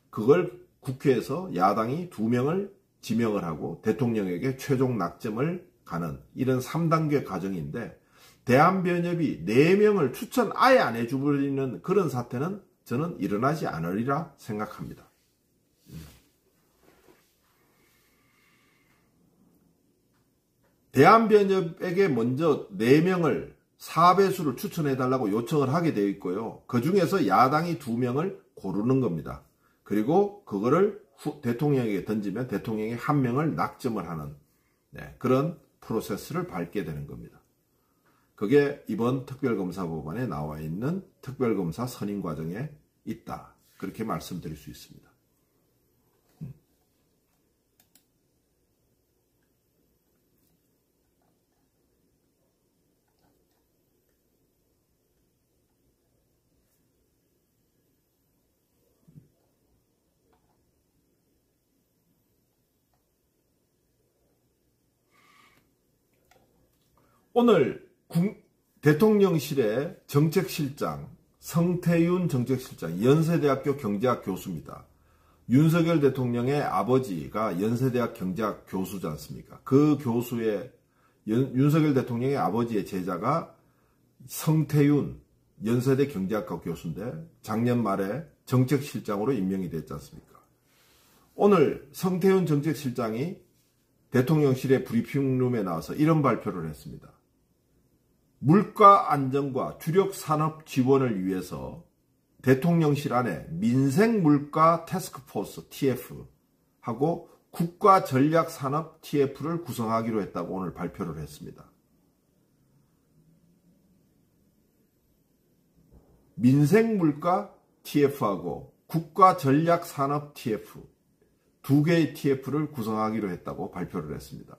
그걸 국회에서 야당이 2명을 지명을 하고 대통령에게 최종 낙점을 가는 이런 3단계 과정인데 대한변협이 4명을 추천 아예 안 해주버리는 그런 사태는 저는 일어나지 않으리라 생각합니다. 대한변협에게 먼저 4명을 4배수를 추천해달라고 요청을 하게 되어 있고요. 그 중에서 야당이 2명을 고르는 겁니다. 그리고 그거를 후, 대통령에게 던지면 대통령이 한 명을 낙점을 하는 네, 그런 프로세스를 밟게 되는 겁니다. 그게 이번 특별검사 법안에 나와 있는 특별검사 선임 과정에 있다. 그렇게 말씀드릴 수 있습니다. 오늘 대통령실의 정책실장 성태윤 정책실장 연세대학교 경제학 교수입니다. 윤석열 대통령의 아버지가 연세대학 경제학 교수지 않습니까? 그 교수의 연, 윤석열 대통령의 아버지의 제자가 성태윤 연세대 경제학과 교수인데 작년 말에 정책실장으로 임명이 됐지 않습니까? 오늘 성태윤 정책실장이 대통령실의 브리핑룸에 나와서 이런 발표를 했습니다. 물가 안정과 주력 산업 지원을 위해서 대통령실 안에 민생 물가 테스크포스 TF 하고 국가 전략 산업 TF를 구성하기로 했다고 오늘 발표를 했습니다. 민생 물가 TF하고 국가 전략 산업 TF 두 개의 TF를 구성하기로 했다고 발표를 했습니다.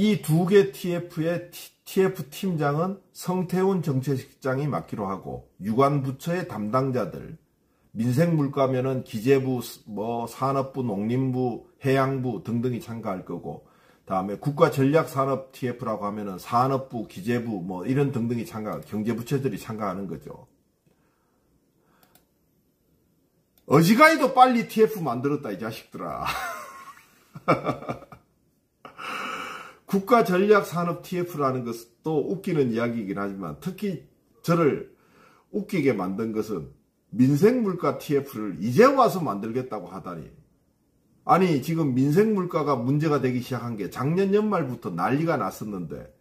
이 두 개 TF의 TF 팀장은 성태훈 정책실장이 맡기로 하고 유관부처의 담당자들 민생물가면은 기재부, 뭐 산업부, 농림부, 해양부 등등이 참가할 거고 다음에 국가전략산업 TF라고 하면은 산업부, 기재부 뭐 이런 등등이 참가, 경제부처들이 참가하는 거죠. 어지간히도 빨리 TF 만들었다 이 자식들아. 국가 전략 산업 TF라는 것도 웃기는 이야기이긴 하지만 특히 저를 웃기게 만든 것은 민생 물가 TF를 이제 와서 만들겠다고 하다니. 아니 지금 민생 물가가 문제가 되기 시작한 게 작년 연말부터 난리가 났었는데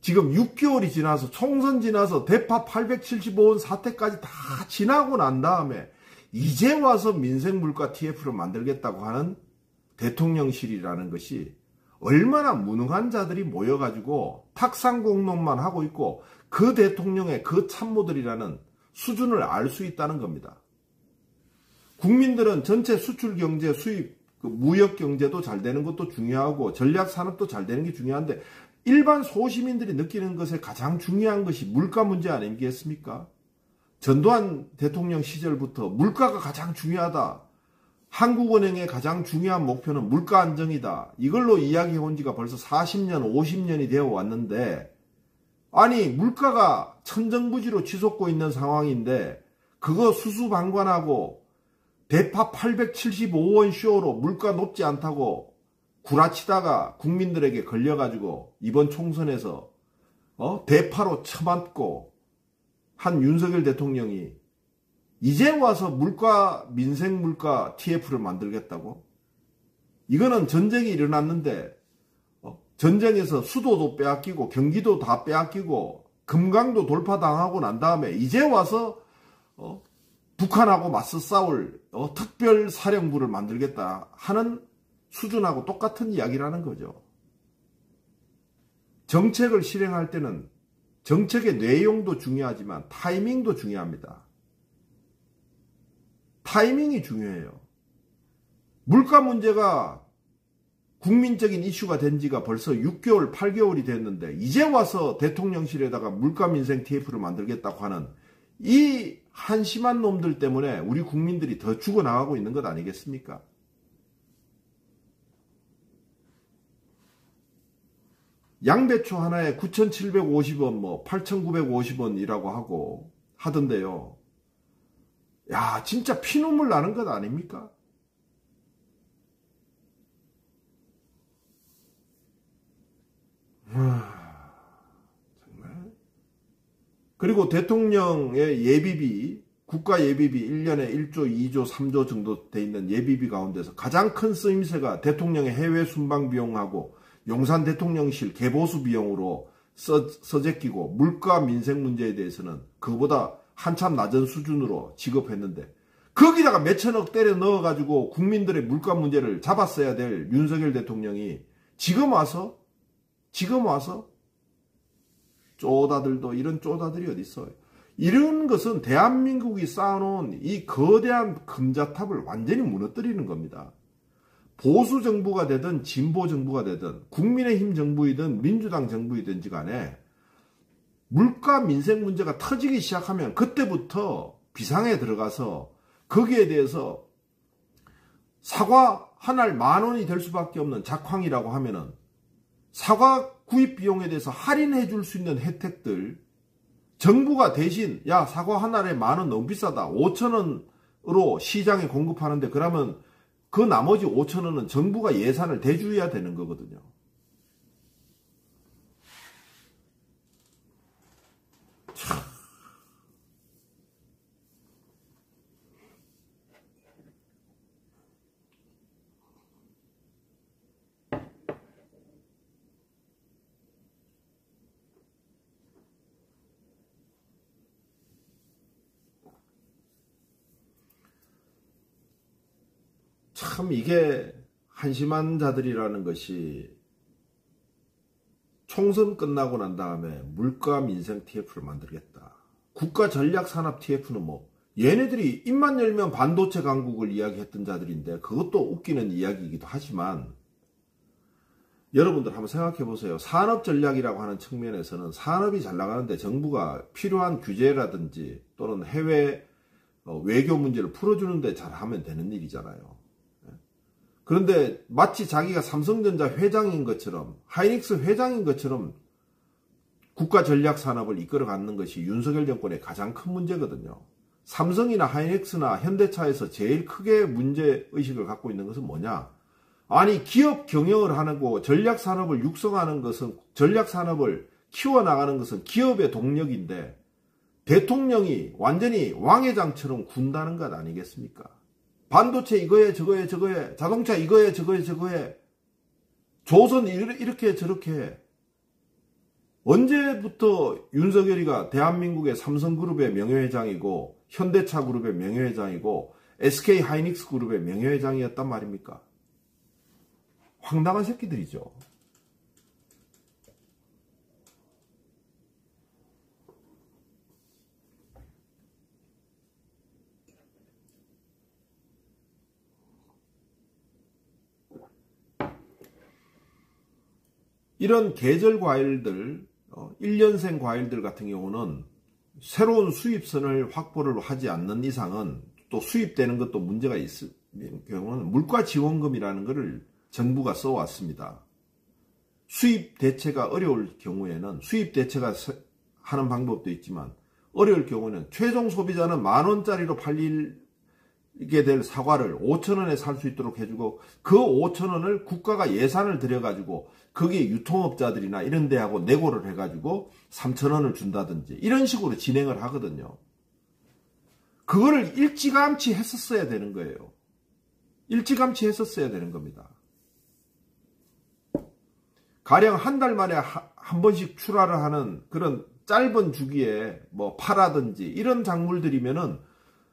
지금 6개월이 지나서 총선 지나서 대파 875원 사태까지 다 지나고 난 다음에 이제 와서 민생 물가 TF를 만들겠다고 하는 대통령실이라는 것이 얼마나 무능한 자들이 모여가지고 탁상공론만 하고 있고 그 대통령의 그 참모들이라는 수준을 알 수 있다는 겁니다. 국민들은 전체 수출 경제, 수입, 그 무역 경제도 잘 되는 것도 중요하고 전략 산업도 잘 되는 게 중요한데 일반 소시민들이 느끼는 것에 가장 중요한 것이 물가 문제 아니겠습니까? 전두환 대통령 시절부터 물가가 가장 중요하다. 한국은행의 가장 중요한 목표는 물가 안정이다. 이걸로 이야기해 온 지가 벌써 40년, 50년이 되어 왔는데, 아니, 물가가 천정부지로 치솟고 있는 상황인데, 그거 수수방관하고, 대파 875원 쇼로 물가 높지 않다고 구라치다가 국민들에게 걸려가지고, 이번 총선에서, 어? 대파로 처맞고, 한 윤석열 대통령이 이제 와서 물가, 민생 물가 TF를 만들겠다고? 이거는 전쟁이 일어났는데, 어, 전쟁에서 수도도 빼앗기고, 경기도 다 빼앗기고, 금강도 돌파당하고 난 다음에, 이제 와서, 어, 북한하고 맞서 싸울, 어, 특별 사령부를 만들겠다 하는 수준하고 똑같은 이야기라는 거죠. 정책을 실행할 때는 정책의 내용도 중요하지만 타이밍도 중요합니다. 타이밍이 중요해요. 물가 문제가 국민적인 이슈가 된 지가 벌써 6개월, 8개월이 됐는데 이제 와서 대통령실에다가 물가 민생 TF를 만들겠다고 하는 이 한심한 놈들 때문에 우리 국민들이 더 죽어나가고 있는 것 아니겠습니까? 양배추 하나에 9,750원, 뭐 8,950원이라고 하고 하던데요. 야, 진짜 피눈물 나는 것 아닙니까? 정말. 그리고 대통령의 예비비, 국가 예비비 1년에 1조, 2조, 3조 정도 돼 있는 예비비 가운데서 가장 큰 쓰임새가 대통령의 해외 순방 비용하고 용산 대통령실 개보수 비용으로 써, 써제끼고 물가 민생 문제에 대해서는 그보다 한참 낮은 수준으로 지급했는데 거기다가 몇천억 때려 넣어가지고 국민들의 물가 문제를 잡았어야 될 윤석열 대통령이 지금 와서 지금 와서 쪼다들도 이런 쪼다들이 어디 있어요. 이런 것은 대한민국이 쌓아놓은 이 거대한 금자탑을 완전히 무너뜨리는 겁니다. 보수 정부가 되든 진보 정부가 되든 국민의힘 정부이든 민주당 정부이든지 간에 물가 민생 문제가 터지기 시작하면 그때부터 비상에 들어가서 거기에 대해서 사과 한 알 만 원이 될 수밖에 없는 작황이라고 하면은 사과 구입 비용에 대해서 할인해 줄 수 있는 혜택들 정부가 대신 야 사과 한 알에 만 원 너무 비싸다 5천 원으로 시장에 공급하는데 그러면 그 나머지 5천 원은 정부가 예산을 대주해야 되는 거거든요. 참. 참 이게 한심한 자들이라는 것이 총선 끝나고 난 다음에 물가 민생 TF를 만들겠다. 국가 전략 산업 TF는 뭐 얘네들이 입만 열면 반도체 강국을 이야기했던 자들인데 그것도 웃기는 이야기이기도 하지만 여러분들 한번 생각해 보세요. 산업 전략이라고 하는 측면에서는 산업이 잘 나가는데 정부가 필요한 규제라든지 또는 해외 어, 외교 문제를 풀어주는데 잘 하면 되는 일이잖아요. 그런데 마치 자기가 삼성전자 회장인 것처럼 하이닉스 회장인 것처럼 국가 전략 산업을 이끌어 가는 것이 윤석열 정권의 가장 큰 문제거든요. 삼성이나 하이닉스나 현대차에서 제일 크게 문제 의식을 갖고 있는 것은 뭐냐? 아니 기업 경영을 하고 전략 산업을 육성하는 것은 전략 산업을 키워 나가는 것은 기업의 동력인데 대통령이 완전히 왕회장처럼 군다는 것 아니겠습니까? 반도체 이거에 저거에 저거에 자동차 이거에 저거에 저거에 조선 이렇게 저렇게 언제부터 윤석열이가 대한민국의 삼성그룹의 명예회장이고 현대차 그룹의 명예회장이고 SK 하이닉스 그룹의 명예회장이었단 말입니까? 황당한 새끼들이죠. 이런 계절 과일들, 1년생 어, 과일들 같은 경우는 새로운 수입선을 확보를 하지 않는 이상은 또 수입되는 것도 문제가 있을 경우는 물가 지원금이라는 것을 정부가 써왔습니다. 수입 대체가 어려울 경우에는 수입 대체가 하는 방법도 있지만 어려울 경우는 최종 소비자는 만 원짜리로 팔릴 이게 될 사과를 5천 원에 살 수 있도록 해주고 그 5천 원을 국가가 예산을 들여가지고 거기에 유통업자들이나 이런 데하고 내고를 해가지고 3천 원을 준다든지 이런 식으로 진행을 하거든요. 그거를 일찌감치 했었어야 되는 거예요. 일찌감치 했었어야 되는 겁니다. 가령 한 달 만에 한 번씩 출하를 하는 그런 짧은 주기에 뭐 파라든지 이런 작물들이면은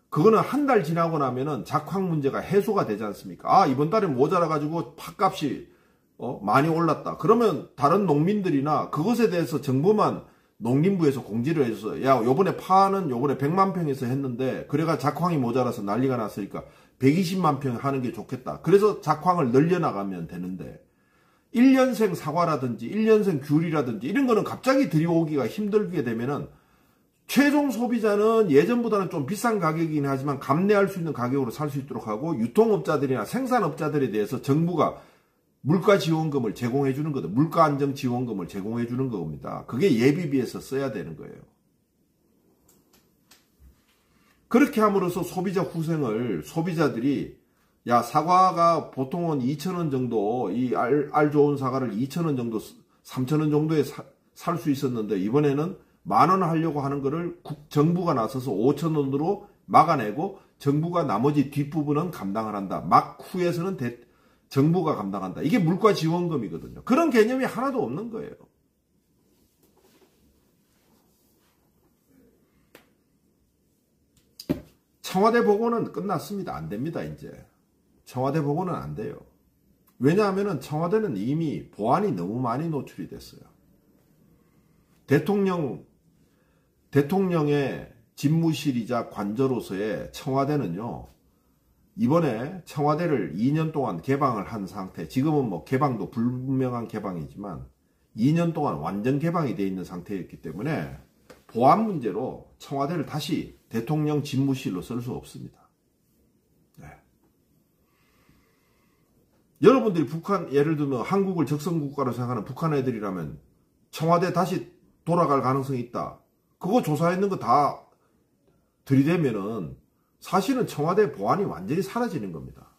그거는 한 달 지나고 나면은 작황 문제가 해소가 되지 않습니까? 아, 이번 달에 모자라 가지고 팥값이 어, 많이 올랐다. 그러면 다른 농민들이나 그것에 대해서 정부만 농림부에서 공지를 해줘서 야, 요번에 파는 요번에 100만 평에서 했는데 그래가 작황이 모자라서 난리가 났으니까 120만 평 하는 게 좋겠다. 그래서 작황을 늘려나가면 되는데 1년생 사과라든지 1년생 귤이라든지 이런 거는 갑자기 들여오기가 힘들게 되면은 최종 소비자는 예전보다는 좀 비싼 가격이긴 하지만 감내할 수 있는 가격으로 살 수 있도록 하고 유통업자들이나 생산업자들에 대해서 정부가 물가 지원금을 제공해 주는 거다. 물가 안정 지원금을 제공해 주는 겁니다. 그게 예비비에서 써야 되는 거예요. 그렇게 함으로써 소비자 후생을 소비자들이 야 사과가 보통은 2천원 정도 이알 알 좋은 사과를 2천원 정도 3천원 정도에 살 수 있었는데 이번에는 만원 하려고 하는 거를 정부가 나서서 5천 원으로 막아내고 정부가 나머지 뒷부분은 감당을 한다. 막 후에서는 대, 정부가 감당한다. 이게 물가 지원금이거든요. 그런 개념이 하나도 없는 거예요. 청와대 보고는 끝났습니다. 안 됩니다, 이제. 청와대 보고는 안 돼요. 왜냐하면 청와대는 이미 보안이 너무 많이 노출이 됐어요. 대통령, 대통령의 집무실이자 관저로서의 청와대는요, 이번에 청와대를 2년 동안 개방을 한 상태, 지금은 뭐 개방도 불분명한 개방이지만 2년 동안 완전 개방이 되어 있는 상태였기 때문에 보안 문제로 청와대를 다시 대통령 집무실로 쓸 수 없습니다. 네. 여러분들이 북한, 예를 들면 한국을 적성 국가로 생각하는 북한 애들이라면 청와대 다시 돌아갈 가능성이 있다. 그거 조사했는 거 다 들이대면은 사실은 청와대 보안이 완전히 사라지는 겁니다.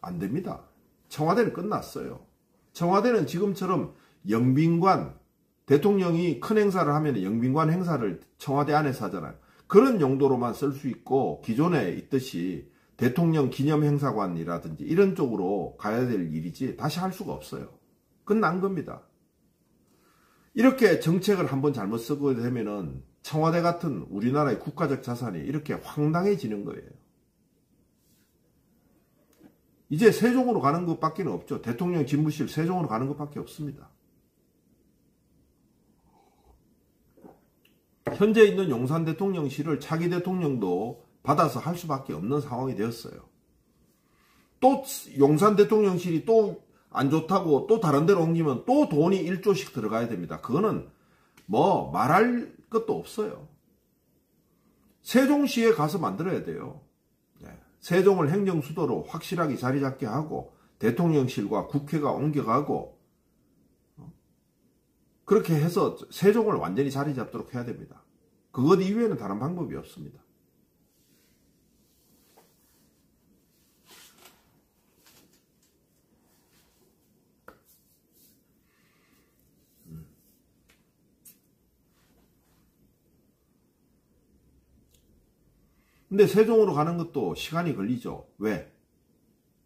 안 됩니다. 청와대는 끝났어요. 청와대는 지금처럼 영빈관, 대통령이 큰 행사를 하면 영빈관 행사를 청와대 안에서 하잖아요. 그런 용도로만 쓸 수 있고 기존에 있듯이 대통령 기념 행사관이라든지 이런 쪽으로 가야 될 일이지 다시 할 수가 없어요. 끝난 겁니다. 이렇게 정책을 한번 잘못 쓰게 되면은 청와대 같은 우리나라의 국가적 자산이 이렇게 황당해지는 거예요. 이제 세종으로 가는 것밖에 없죠. 대통령 집무실 세종으로 가는 것밖에 없습니다. 현재 있는 용산 대통령실을 차기 대통령도 받아서 할 수밖에 없는 상황이 되었어요. 또 용산 대통령실이 또 안 좋다고 또 다른 데로 옮기면 또 돈이 1조씩 들어가야 됩니다. 그거는 뭐 말할 것도 없어요. 세종시에 가서 만들어야 돼요. 네. 세종을 행정수도로 확실하게 자리 잡게 하고 대통령실과 국회가 옮겨가고 어? 그렇게 해서 세종을 완전히 자리 잡도록 해야 됩니다. 그것 이외에는 다른 방법이 없습니다. 근데 세종으로 가는 것도 시간이 걸리죠. 왜?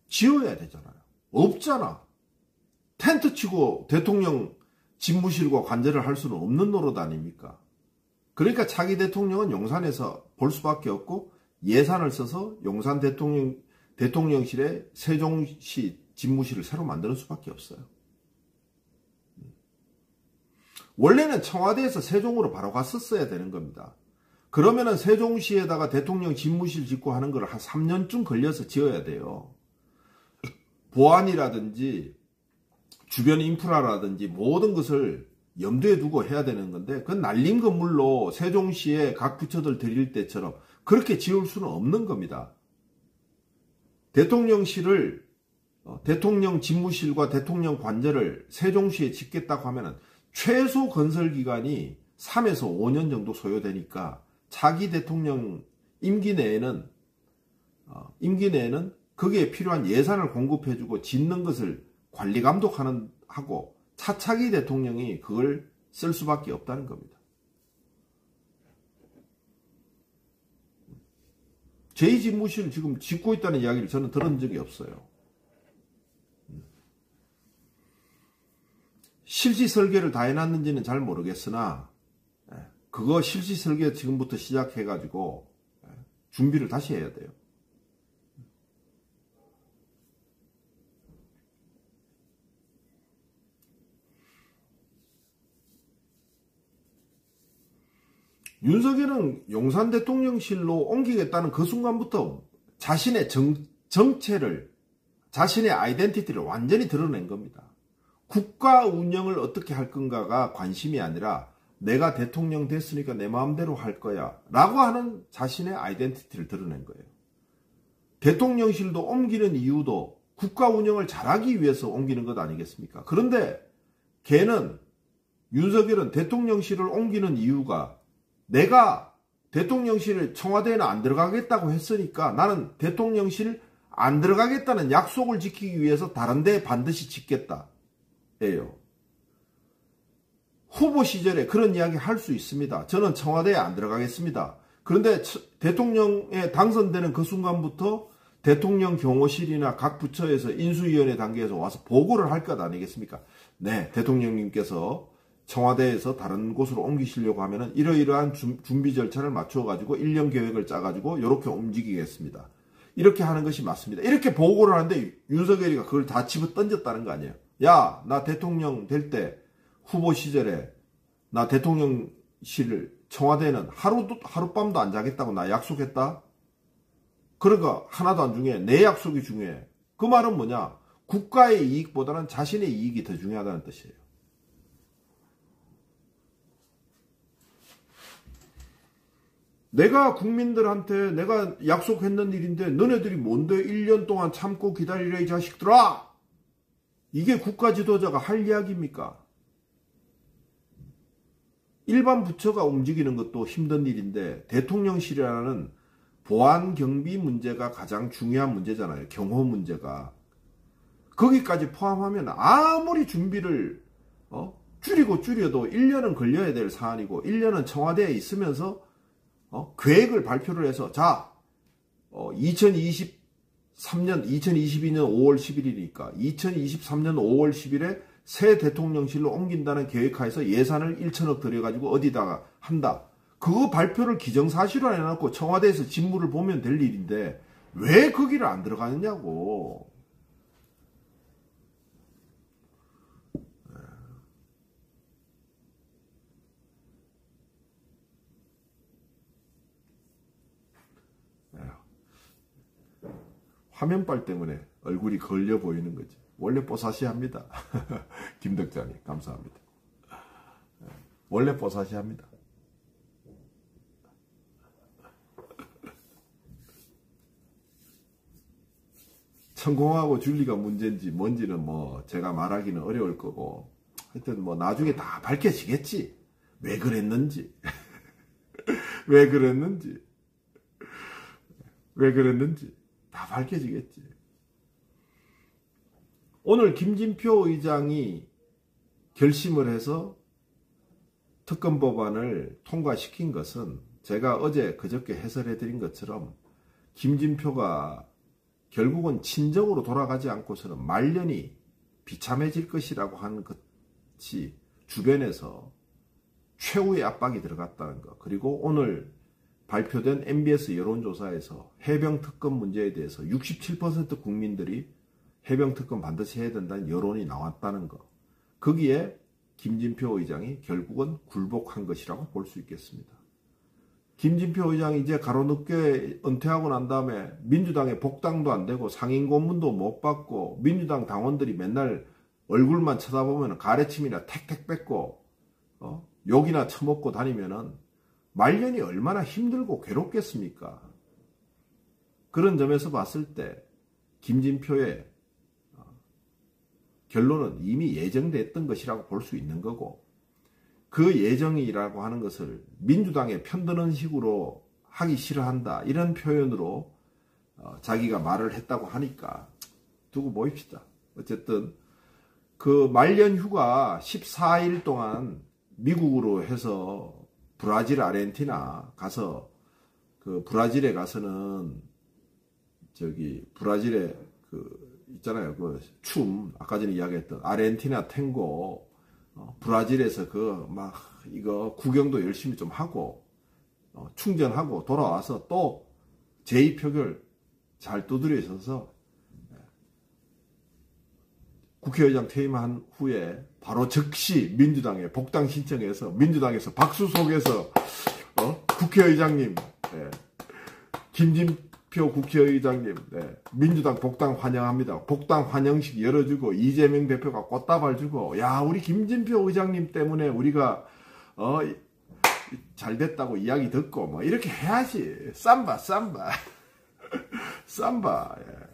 지어야 되잖아요. 없잖아. 텐트 치고 대통령 집무실과 관제를 할 수는 없는 노릇 아닙니까? 그러니까 차기 대통령은 용산에서 볼 수밖에 없고 예산을 써서 용산 대통령, 대통령실에 세종시 집무실을 새로 만드는 수밖에 없어요. 원래는 청와대에서 세종으로 바로 갔었어야 되는 겁니다. 그러면은 세종시에다가 대통령 집무실 짓고 하는 걸 한 3년쯤 걸려서 지어야 돼요. 보안이라든지 주변 인프라라든지 모든 것을 염두에 두고 해야 되는 건데 그 날림 건물로 세종시에 각 부처들 드릴 때처럼 그렇게 지을 수는 없는 겁니다. 대통령실을 어, 대통령 집무실과 대통령 관제를 세종시에 짓겠다고 하면 최소 건설 기간이 3에서 5년 정도 소요되니까 차기 대통령 임기 내에는 어, 임기 내에는 거기에 필요한 예산을 공급해주고 짓는 것을 관리 감독하는 하고 차차기 대통령이 그걸 쓸 수밖에 없다는 겁니다. 제2집무실 지금 짓고 있다는 이야기를 저는 들은 적이 없어요. 실시 설계를 다 해놨는지는 잘 모르겠으나 그거 실시 설계 지금부터 시작해가지고 예, 준비를 다시 해야 돼요. 윤석열은 용산 대통령실로 옮기겠다는 그 순간부터 자신의 정, 정체를, 자신의 아이덴티티를 완전히 드러낸 겁니다. 국가 운영을 어떻게 할 건가가 관심이 아니라 내가 대통령 됐으니까 내 마음대로 할 거야. 라고 하는 자신의 아이덴티티를 드러낸 거예요. 대통령실도 옮기는 이유도 국가 운영을 잘하기 위해서 옮기는 것 아니겠습니까? 그런데 걔는 윤석열은 대통령실을 옮기는 이유가 내가 대통령실 청와대에는 안 들어가겠다고 했으니까 나는 대통령실 안 들어가겠다는 약속을 지키기 위해서 다른 데 반드시 짓겠다. 예요. 후보 시절에 그런 이야기 할 수 있습니다. 저는 청와대에 안 들어가겠습니다. 그런데 대통령에 당선되는 그 순간부터 대통령 경호실이나 각 부처에서 인수위원회 단계에서 와서 보고를 할 것 아니겠습니까? 네, 대통령님께서 청와대에서 다른 곳으로 옮기시려고 하면은 이러이러한 준비 절차를 맞춰 가지고 1년 계획을 짜 가지고 이렇게 움직이겠습니다. 이렇게 하는 것이 맞습니다. 이렇게 보고를 하는데 윤석열이가 그걸 다 집어 던졌다는 거 아니에요. 야, 나 대통령 될 때 후보 시절에 나 대통령실을 청와대는 하루도 하룻밤도 안 자겠다고 나 약속했다. 그러니까 하나도 안 중요해. 내 약속이 중요해. 그 말은 뭐냐? 국가의 이익보다는 자신의 이익이 더 중요하다는 뜻이에요. 내가 국민들한테 내가 약속했는 일인데 너네들이 뭔데 1년 동안 참고 기다리라 이 자식들아! 이게 국가 지도자가 할 이야기입니까? 일반 부처가 움직이는 것도 힘든 일인데 대통령실이라는 보안 경비 문제가 가장 중요한 문제잖아요. 경호 문제가. 거기까지 포함하면 아무리 준비를 어? 줄이고 줄여도 1년은 걸려야 될 사안이고 1년은 청와대에 있으면서 어? 계획을 발표를 해서 자 어, 2023년 2022년 5월 10일이니까 2023년 5월 10일에 새 대통령실로 옮긴다는 계획하에서 예산을 1천억 들여가지고 어디다가 한다. 그 발표를 기정사실화 해놓고 청와대에서 직무를 보면 될 일인데 왜 거기를 안 들어가느냐고. 화면빨 때문에 얼굴이 걸려 보이는 거지. 원래 뽀사시합니다. 김덕자님 감사합니다. 원래 뽀사시합니다. 성공하고 줄리가 문제인지 뭔지는 뭐 제가 말하기는 어려울 거고 하여튼 뭐 나중에 다 밝혀지겠지. 왜 그랬는지. 왜 그랬는지. 왜 그랬는지. 다 밝혀지겠지. 오늘 김진표 의장이 결심을 해서 특검 법안을 통과시킨 것은 제가 어제 그저께 해설해 드린 것처럼 김진표가 결국은 친정으로 돌아가지 않고서는 말년이 비참해질 것이라고 하는 것이 주변에서 최후의 압박이 들어갔다는 것. 그리고 오늘 발표된 MBS 여론조사에서 해병 특검 문제에 대해서 67% 국민들이 해병 특검 반드시 해야 된다는 여론이 나왔다는 것. 거기에 김진표 의장이 결국은 굴복한 것이라고 볼 수 있겠습니다. 김진표 의장이 이제 가로늦게 은퇴하고 난 다음에 민주당에 복당도 안 되고 상임 고문도 못 받고 민주당 당원들이 맨날 얼굴만 쳐다보면 가래침이나 택택 뺏고 어? 욕이나 처먹고 다니면은 말년이 얼마나 힘들고 괴롭겠습니까? 그런 점에서 봤을 때 김진표의 어, 결론은 이미 예정됐던 것이라고 볼 수 있는 거고 그 예정이라고 하는 것을 민주당에 편드는 식으로 하기 싫어한다 이런 표현으로 어, 자기가 말을 했다고 하니까 두고 보입시다. 어쨌든 그 말년 휴가 14일 동안 미국으로 해서 브라질, 아르헨티나 가서 그 브라질에 가서는 저기 브라질에 그 있잖아요. 그 춤 아까 전에 이야기했던 아르헨티나 탱고 어, 브라질에서 그 막 이거 구경도 열심히 좀 하고 어, 충전하고 돌아와서 또 제2표결 잘 두드려 있어서 예. 국회의장 퇴임한 후에 바로 즉시 민주당에 복당 신청해서 민주당에서 박수 속에서 어? 국회의장님 네. 김진 표 국회의장님 네. 민주당 복당 환영합니다. 복당 환영식 열어주고 이재명 대표가 꽃다발 주고 야 우리 김진표 의장님 때문에 우리가 어, 잘 됐다고 이야기 듣고 뭐 이렇게 해야지 쌈바 쌈바 쌈바 예.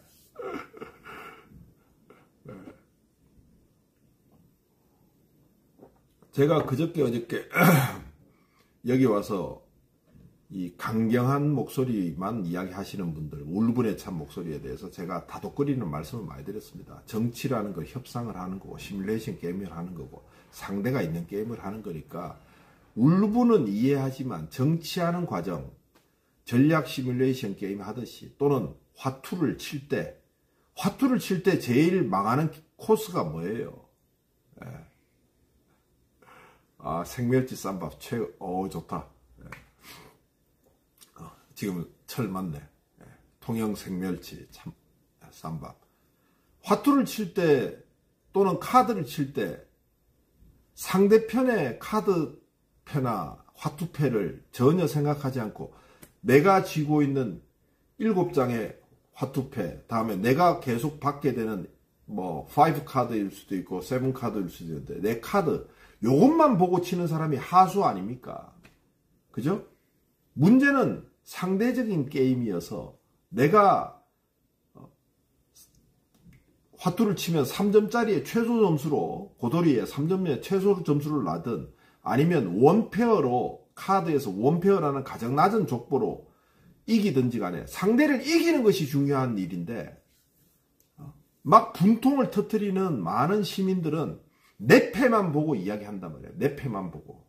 제가 그저께 어저께 여기 와서 이 강경한 목소리만 이야기하시는 분들, 울분에 찬 목소리에 대해서 제가 다독거리는 말씀을 많이 드렸습니다. 정치라는 거 협상을 하는 거고, 시뮬레이션 게임을 하는 거고, 상대가 있는 게임을 하는 거니까, 울분은 이해하지만 정치하는 과정, 전략 시뮬레이션 게임 하듯이, 또는 화투를 칠 때, 화투를 칠 때 제일 망하는 코스가 뭐예요? 예. 아, 생멸치 쌈밥 최, 어, 좋다. 지금 철 맞네. 예. 통영 생멸치 참, 쌈밥. 화투를 칠 때, 또는 카드를 칠 때, 상대편의 카드패나 화투패를 전혀 생각하지 않고, 내가 쥐고 있는 일곱 장의 화투패, 다음에 내가 계속 받게 되는 뭐, 5 카드일 수도 있고, 7 카드일 수도 있는데, 내 카드, 요것만 보고 치는 사람이 하수 아닙니까? 그죠? 문제는 상대적인 게임이어서, 내가 어, 화투를 치면 3점짜리의 최소 점수로, 고돌이에 3점의 최소 점수를 나든, 아니면 원페어로, 카드에서 원페어라는 가장 낮은 족보로 이기든지 간에 상대를 이기는 것이 중요한 일인데 막 분통을 터뜨리는 많은 시민들은 내 패만 보고 이야기한단 말이야. 내 패만 보고.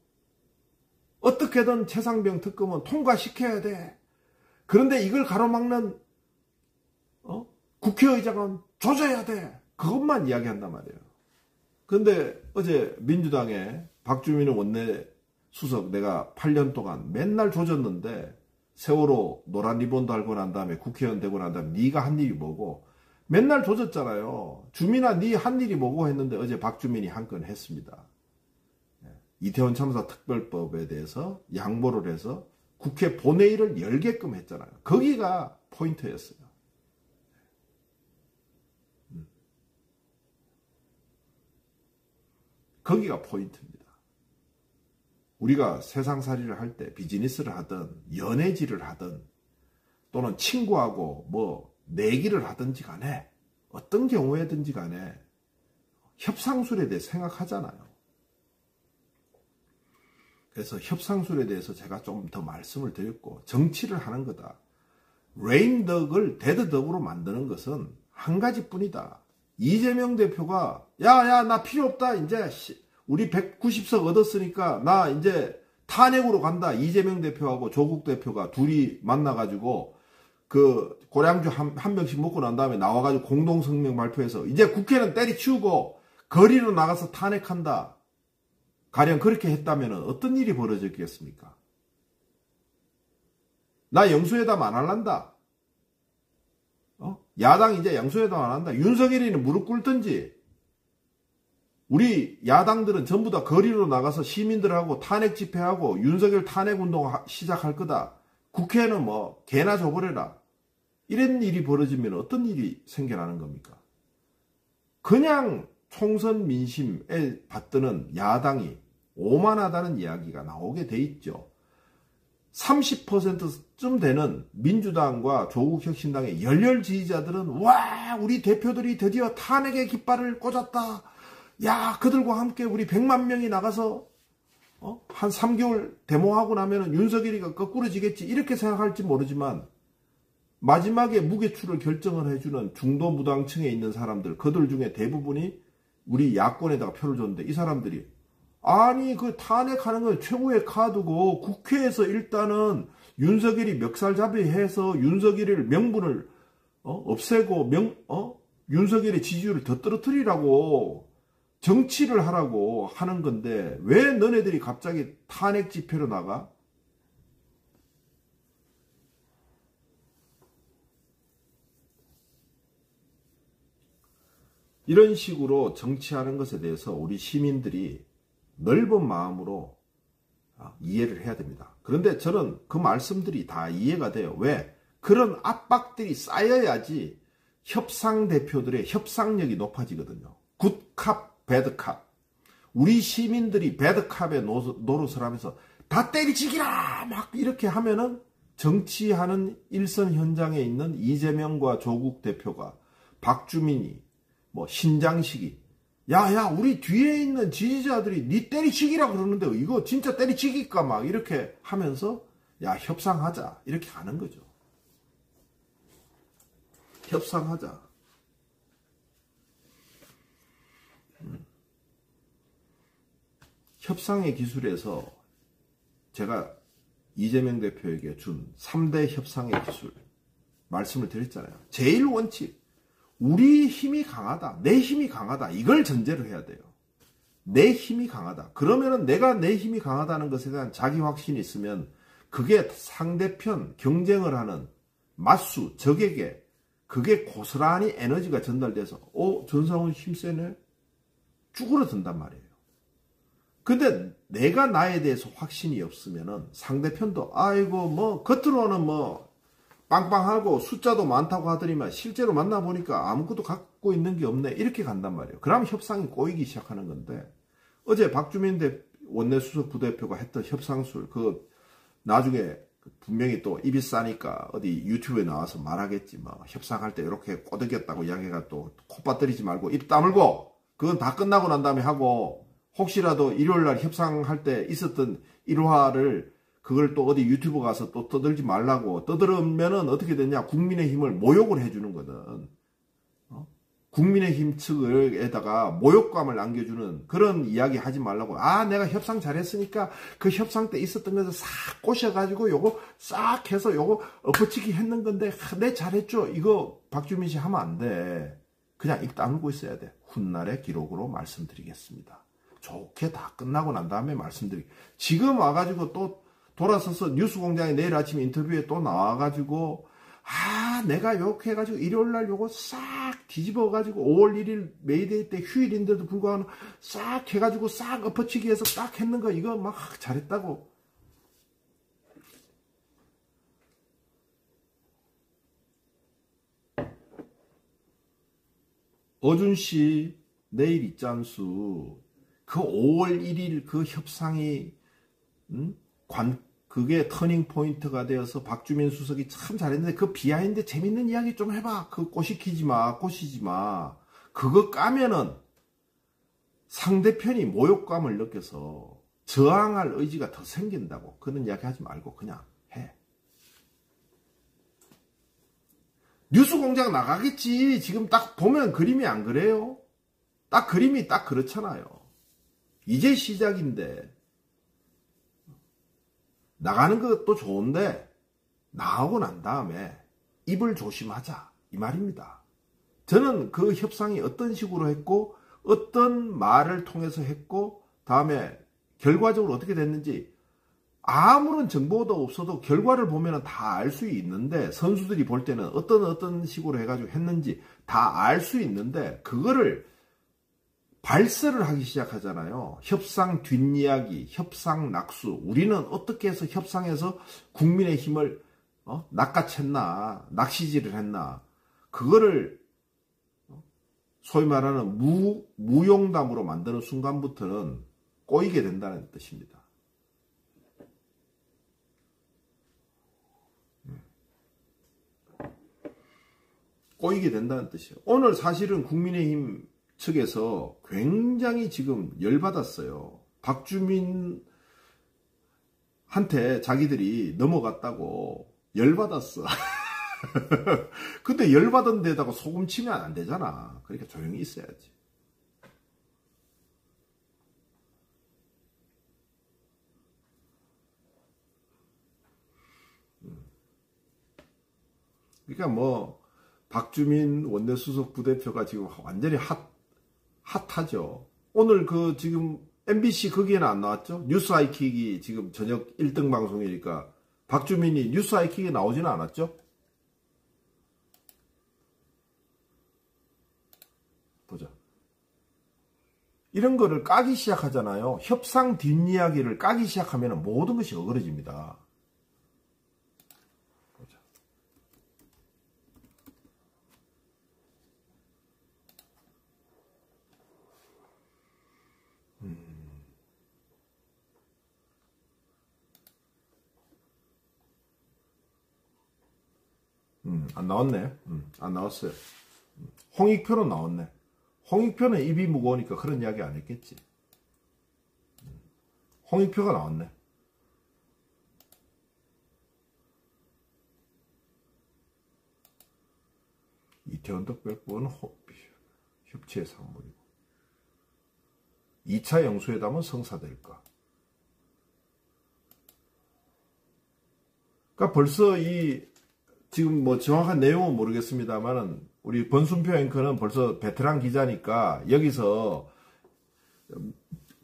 어떻게든 최상병 특검은 통과시켜야 돼. 그런데 이걸 가로막는 어? 국회의장은 조져야 돼. 그것만 이야기한단 말이에요. 그런데 어제 민주당의 박주민 원내 수석 내가 8년 동안 맨날 조졌는데 세월호 노란 리본도 달고 난 다음에 국회의원 되고 난 다음에 네가 한 일이 뭐고 맨날 조졌잖아요. 주민아 네 한 일이 뭐고 했는데 어제 박주민이 한 건 했습니다. 예. 이태원 참사 특별법에 대해서 양보를 해서 국회 본회의를 열게끔 했잖아요. 거기가 포인트였어요. 음. 거기가 포인트입니다. 우리가 세상살이를 할 때 비즈니스를 하든 연애질을 하든 또는 친구하고 뭐 내기를 하든지 간에 어떤 경우에든지 간에 협상술에 대해 생각하잖아요. 그래서 협상술에 대해서 제가 좀 더 말씀을 드렸고 정치를 하는 거다. 레인덕을 데드덕으로 만드는 것은 한 가지뿐이다. 이재명 대표가 야야 나 필요 없다 이제 우리 190석 얻었으니까 나 이제 탄핵으로 간다. 이재명 대표하고 조국 대표가 둘이 만나가지고 그 고량주 한, 한 병씩 먹고 난 다음에 나와가지고 공동성명 발표해서 이제 국회는 때리치우고 거리로 나가서 탄핵한다. 가령 그렇게 했다면 어떤 일이 벌어졌겠습니까? 나 영수회담 안 할란다. 어? 야당 이제 영수회담 안 한다. 윤석열이는 무릎 꿇든지 우리 야당들은 전부 다 거리로 나가서 시민들하고 탄핵 집회하고 윤석열 탄핵 운동 시작할 거다. 국회는 뭐 개나 줘버려라. 이런 일이 벌어지면 어떤 일이 생겨나는 겁니까? 그냥 총선 민심에 받드는 야당이 오만하다는 이야기가 나오게 돼 있죠. 30%쯤 되는 민주당과 조국혁신당의 열렬 지지자들은 와 우리 대표들이 드디어 탄핵의 깃발을 꽂았다. 야, 그들과 함께 우리 100만 명이 나가서 어? 한 3개월 데모하고 나면 윤석열이가 거꾸로 지겠지 이렇게 생각할지 모르지만 마지막에 무게추를 결정을 해주는 중도 무당층에 있는 사람들 그들 중에 대부분이 우리 야권에다가 표를 줬는데 이 사람들이 아니 그 탄핵하는 건 최고의 카드고 국회에서 일단은 윤석열이 멱살잡이해서 윤석열을 명분을 어? 없애고 명 어? 윤석열의 지지율을 더 떨어뜨리라고 정치를 하라고 하는 건데 왜 너네들이 갑자기 탄핵 집회로 나가? 이런 식으로 정치하는 것에 대해서 우리 시민들이 넓은 마음으로 아, 이해를 해야 됩니다. 그런데 저는 그 말씀들이 다 이해가 돼요. 왜? 그런 압박들이 쌓여야지 협상 대표들의 협상력이 높아지거든요. 굿캅 배드캅. 우리 시민들이 배드캅에 노릇을 하면서 다 때리치기라! 막 이렇게 하면은 정치하는 일선 현장에 있는 이재명과 조국 대표가 박주민이 뭐 신장식이 야야 우리 뒤에 있는 지지자들이 니 때리치기라 그러는데 이거 진짜 때리치기까 막 이렇게 하면서 야 협상하자 이렇게 가는 거죠. 협상하자. 협상의 기술에서 제가 이재명 대표에게 준 3대 협상의 기술. 말씀을 드렸잖아요. 제일 원칙. 우리 힘이 강하다. 내 힘이 강하다. 이걸 전제로 해야 돼요. 내 힘이 강하다. 그러면은 내가 내 힘이 강하다는 것에 대한 자기 확신이 있으면 그게 상대편 경쟁을 하는 맞수 적에게 그게 고스란히 에너지가 전달돼서 어 전상훈 힘세네 쭈그러든단 말이에요. 근데 내가 나에 대해서 확신이 없으면은 상대편도 아이고 뭐 겉으로는 뭐 빵빵하고 숫자도 많다고 하더니만 실제로 만나보니까 아무것도 갖고 있는 게 없네 이렇게 간단 말이에요. 그러면 협상이 꼬이기 시작하는 건데 어제 박주민 대 원내수석 부대표가 했던 협상술 그 나중에 분명히 또 입이 싸니까 어디 유튜브에 나와서 말하겠지 뭐 협상할 때 이렇게 꼬드겼다고 이야기가 또 콧바뜨리지 말고 입 다물고 그건 다 끝나고 난 다음에 하고 혹시라도 일요일날 협상할 때 있었던 일화를 그걸 또 어디 유튜브 가서 또 떠들지 말라고 떠들으면은 어떻게 되냐? 국민의힘을 모욕을 해주는 거든. 어? 국민의힘 측에다가 모욕감을 남겨주는 그런 이야기 하지 말라고. 아 내가 협상 잘했으니까 그 협상 때 있었던 것을 싹 꼬셔가지고 요거 싹 해서 요거 엎어치기 했는 건데 내 잘했죠? 이거 박주민 씨 하면 안 돼. 그냥 입 다물고 있어야 돼. 훗날의 기록으로 말씀드리겠습니다. 좋게 다 끝나고 난 다음에 말씀드리. 지금 와가지고 또 돌아서서 뉴스공장에 내일 아침 인터뷰에 또 나와가지고 아 내가 이렇게 해가지고 일요일날 요거 싹 뒤집어가지고 5월 1일 메이데이 때 휴일인데도 불구하고 싹 해가지고 싹 엎어치기 해서 딱 했는 거 이거 막 잘했다고 어준씨 내일 있잖수 그 5월 1일 그 협상이 음? 관 그게 turning point가 되어서 박주민 수석이 참 잘했는데 그 behind 재밌는 이야기 좀 해봐. 그 꼬시키지 마, 꼬시지 마. 그거 까면은 상대편이 모욕감을 느껴서 저항할 의지가 더 생긴다고. 그런 이야기 하지 말고 그냥 해. 뉴스 공장 나가겠지. 지금 딱 보면 그림이 안 그래요? 딱 그림이 딱 그렇잖아요. 이제 시작인데 나가는 것도 좋은데 나오고 난 다음에 입을 조심하자 이 말입니다. 저는 그 협상이 어떤 식으로 했고 어떤 말을 통해서 했고 다음에 결과적으로 어떻게 됐는지 아무런 정보도 없어도 결과를 보면 다 알 수 있는데 선수들이 볼 때는 어떤 어떤 식으로 해가지고 했는지 다 알 수 있는데 그거를 발설을 하기 시작하잖아요. 협상 뒷이야기, 협상 낙수. 우리는 어떻게 해서 협상에서 국민의 힘을 어? 낚아챘나, 낚시질을 했나. 그거를 어? 소위 말하는 무, 무용담으로 만드는 순간부터는 꼬이게 된다는 뜻입니다. 음. 꼬이게 된다는 뜻이에요. 오늘 사실은 국민의힘 측에서 굉장히 지금 열받았어요. 박주민 한테 자기들이 넘어갔다고 열받았어. 근데 열받은 데다가 소금 치면 안 되잖아. 그러니까 조용히 있어야지. 음. 그러니까 뭐 박주민 원내수석 부대표가 지금 완전히 핫 핫하죠. 오늘 그 지금 MBC 거기에는 안 나왔죠? 뉴스 아이킥이 지금 저녁 1등 방송이니까 박주민이 뉴스 아이킥에 나오지는 않았죠? 보자. 이런 거를 까기 시작하잖아요. 협상 뒷이야기를 까기 시작하면 모든 것이 어그러집니다. 음, 안 나왔네. 음, 안 나왔어요. 음, 홍익표는 나왔네. 홍익표는 입이 무거우니까 그런 이야기 안 했겠지. 음, 홍익표가 나왔네. 이태원 특별법은 협치의 상물이고 2차 영수회담은 성사될까? 그러니까 벌써 이 지금 뭐 정확한 내용은 모르겠습니다만은 우리 권순표 앵커는 벌써 베테랑 기자니까 여기서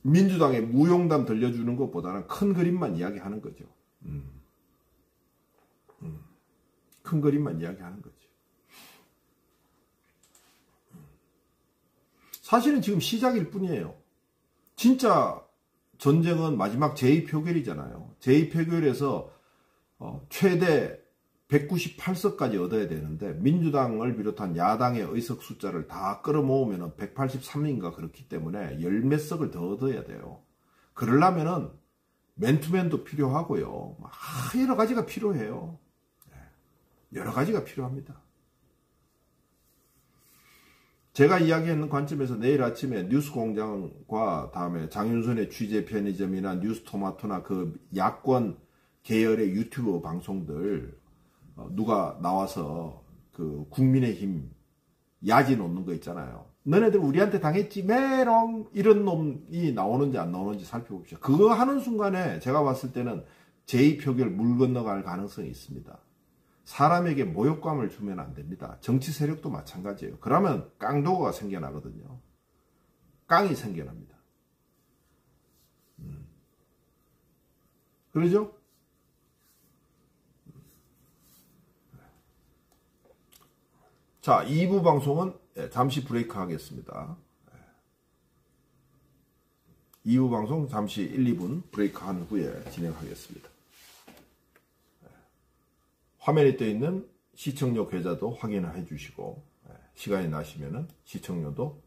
민주당의 무용담 들려주는 것보다는 큰 그림만 이야기하는 거죠. 음. 음. 큰 그림만 이야기하는 거죠. 사실은 지금 시작일 뿐이에요. 진짜 전쟁은 마지막 제2표결이잖아요. 제2표결에서 어, 최대 198석까지 얻어야 되는데 민주당을 비롯한 야당의 의석 숫자를 다 끌어모으면 183인가 그렇기 때문에 열 몇 석을 더 얻어야 돼요. 그러려면은 맨투맨도 필요하고요. 아, 여러 가지가 필요해요. 네, 여러 가지가 필요합니다. 제가 이야기했는 관점에서 내일 아침에 뉴스 공장과 다음에 장윤선의 취재 편의점이나 뉴스 토마토나 그 야권 계열의 유튜브 방송들 어, 누가 나와서 그 국민의힘 야지 놓는 거 있잖아요. 너네들 우리한테 당했지 메롱 이런 놈이 나오는지 안 나오는지 살펴봅시다. 그거 하는 순간에 제가 봤을 때는 제2표결 물 건너갈 가능성이 있습니다. 사람에게 모욕감을 주면 안 됩니다. 정치 세력도 마찬가지예요. 그러면 깡도가 생겨나거든요. 깡이 생겨납니다. 음. 그러죠? 자, 2부 방송은 예, 잠시 브레이크 하겠습니다. 2부 방송 잠시 1, 2분 브레이크 한 후에 진행하겠습니다. 화면에 떠 있는 시청료 계좌도 확인해 주시고 시간이 나시면 시청료도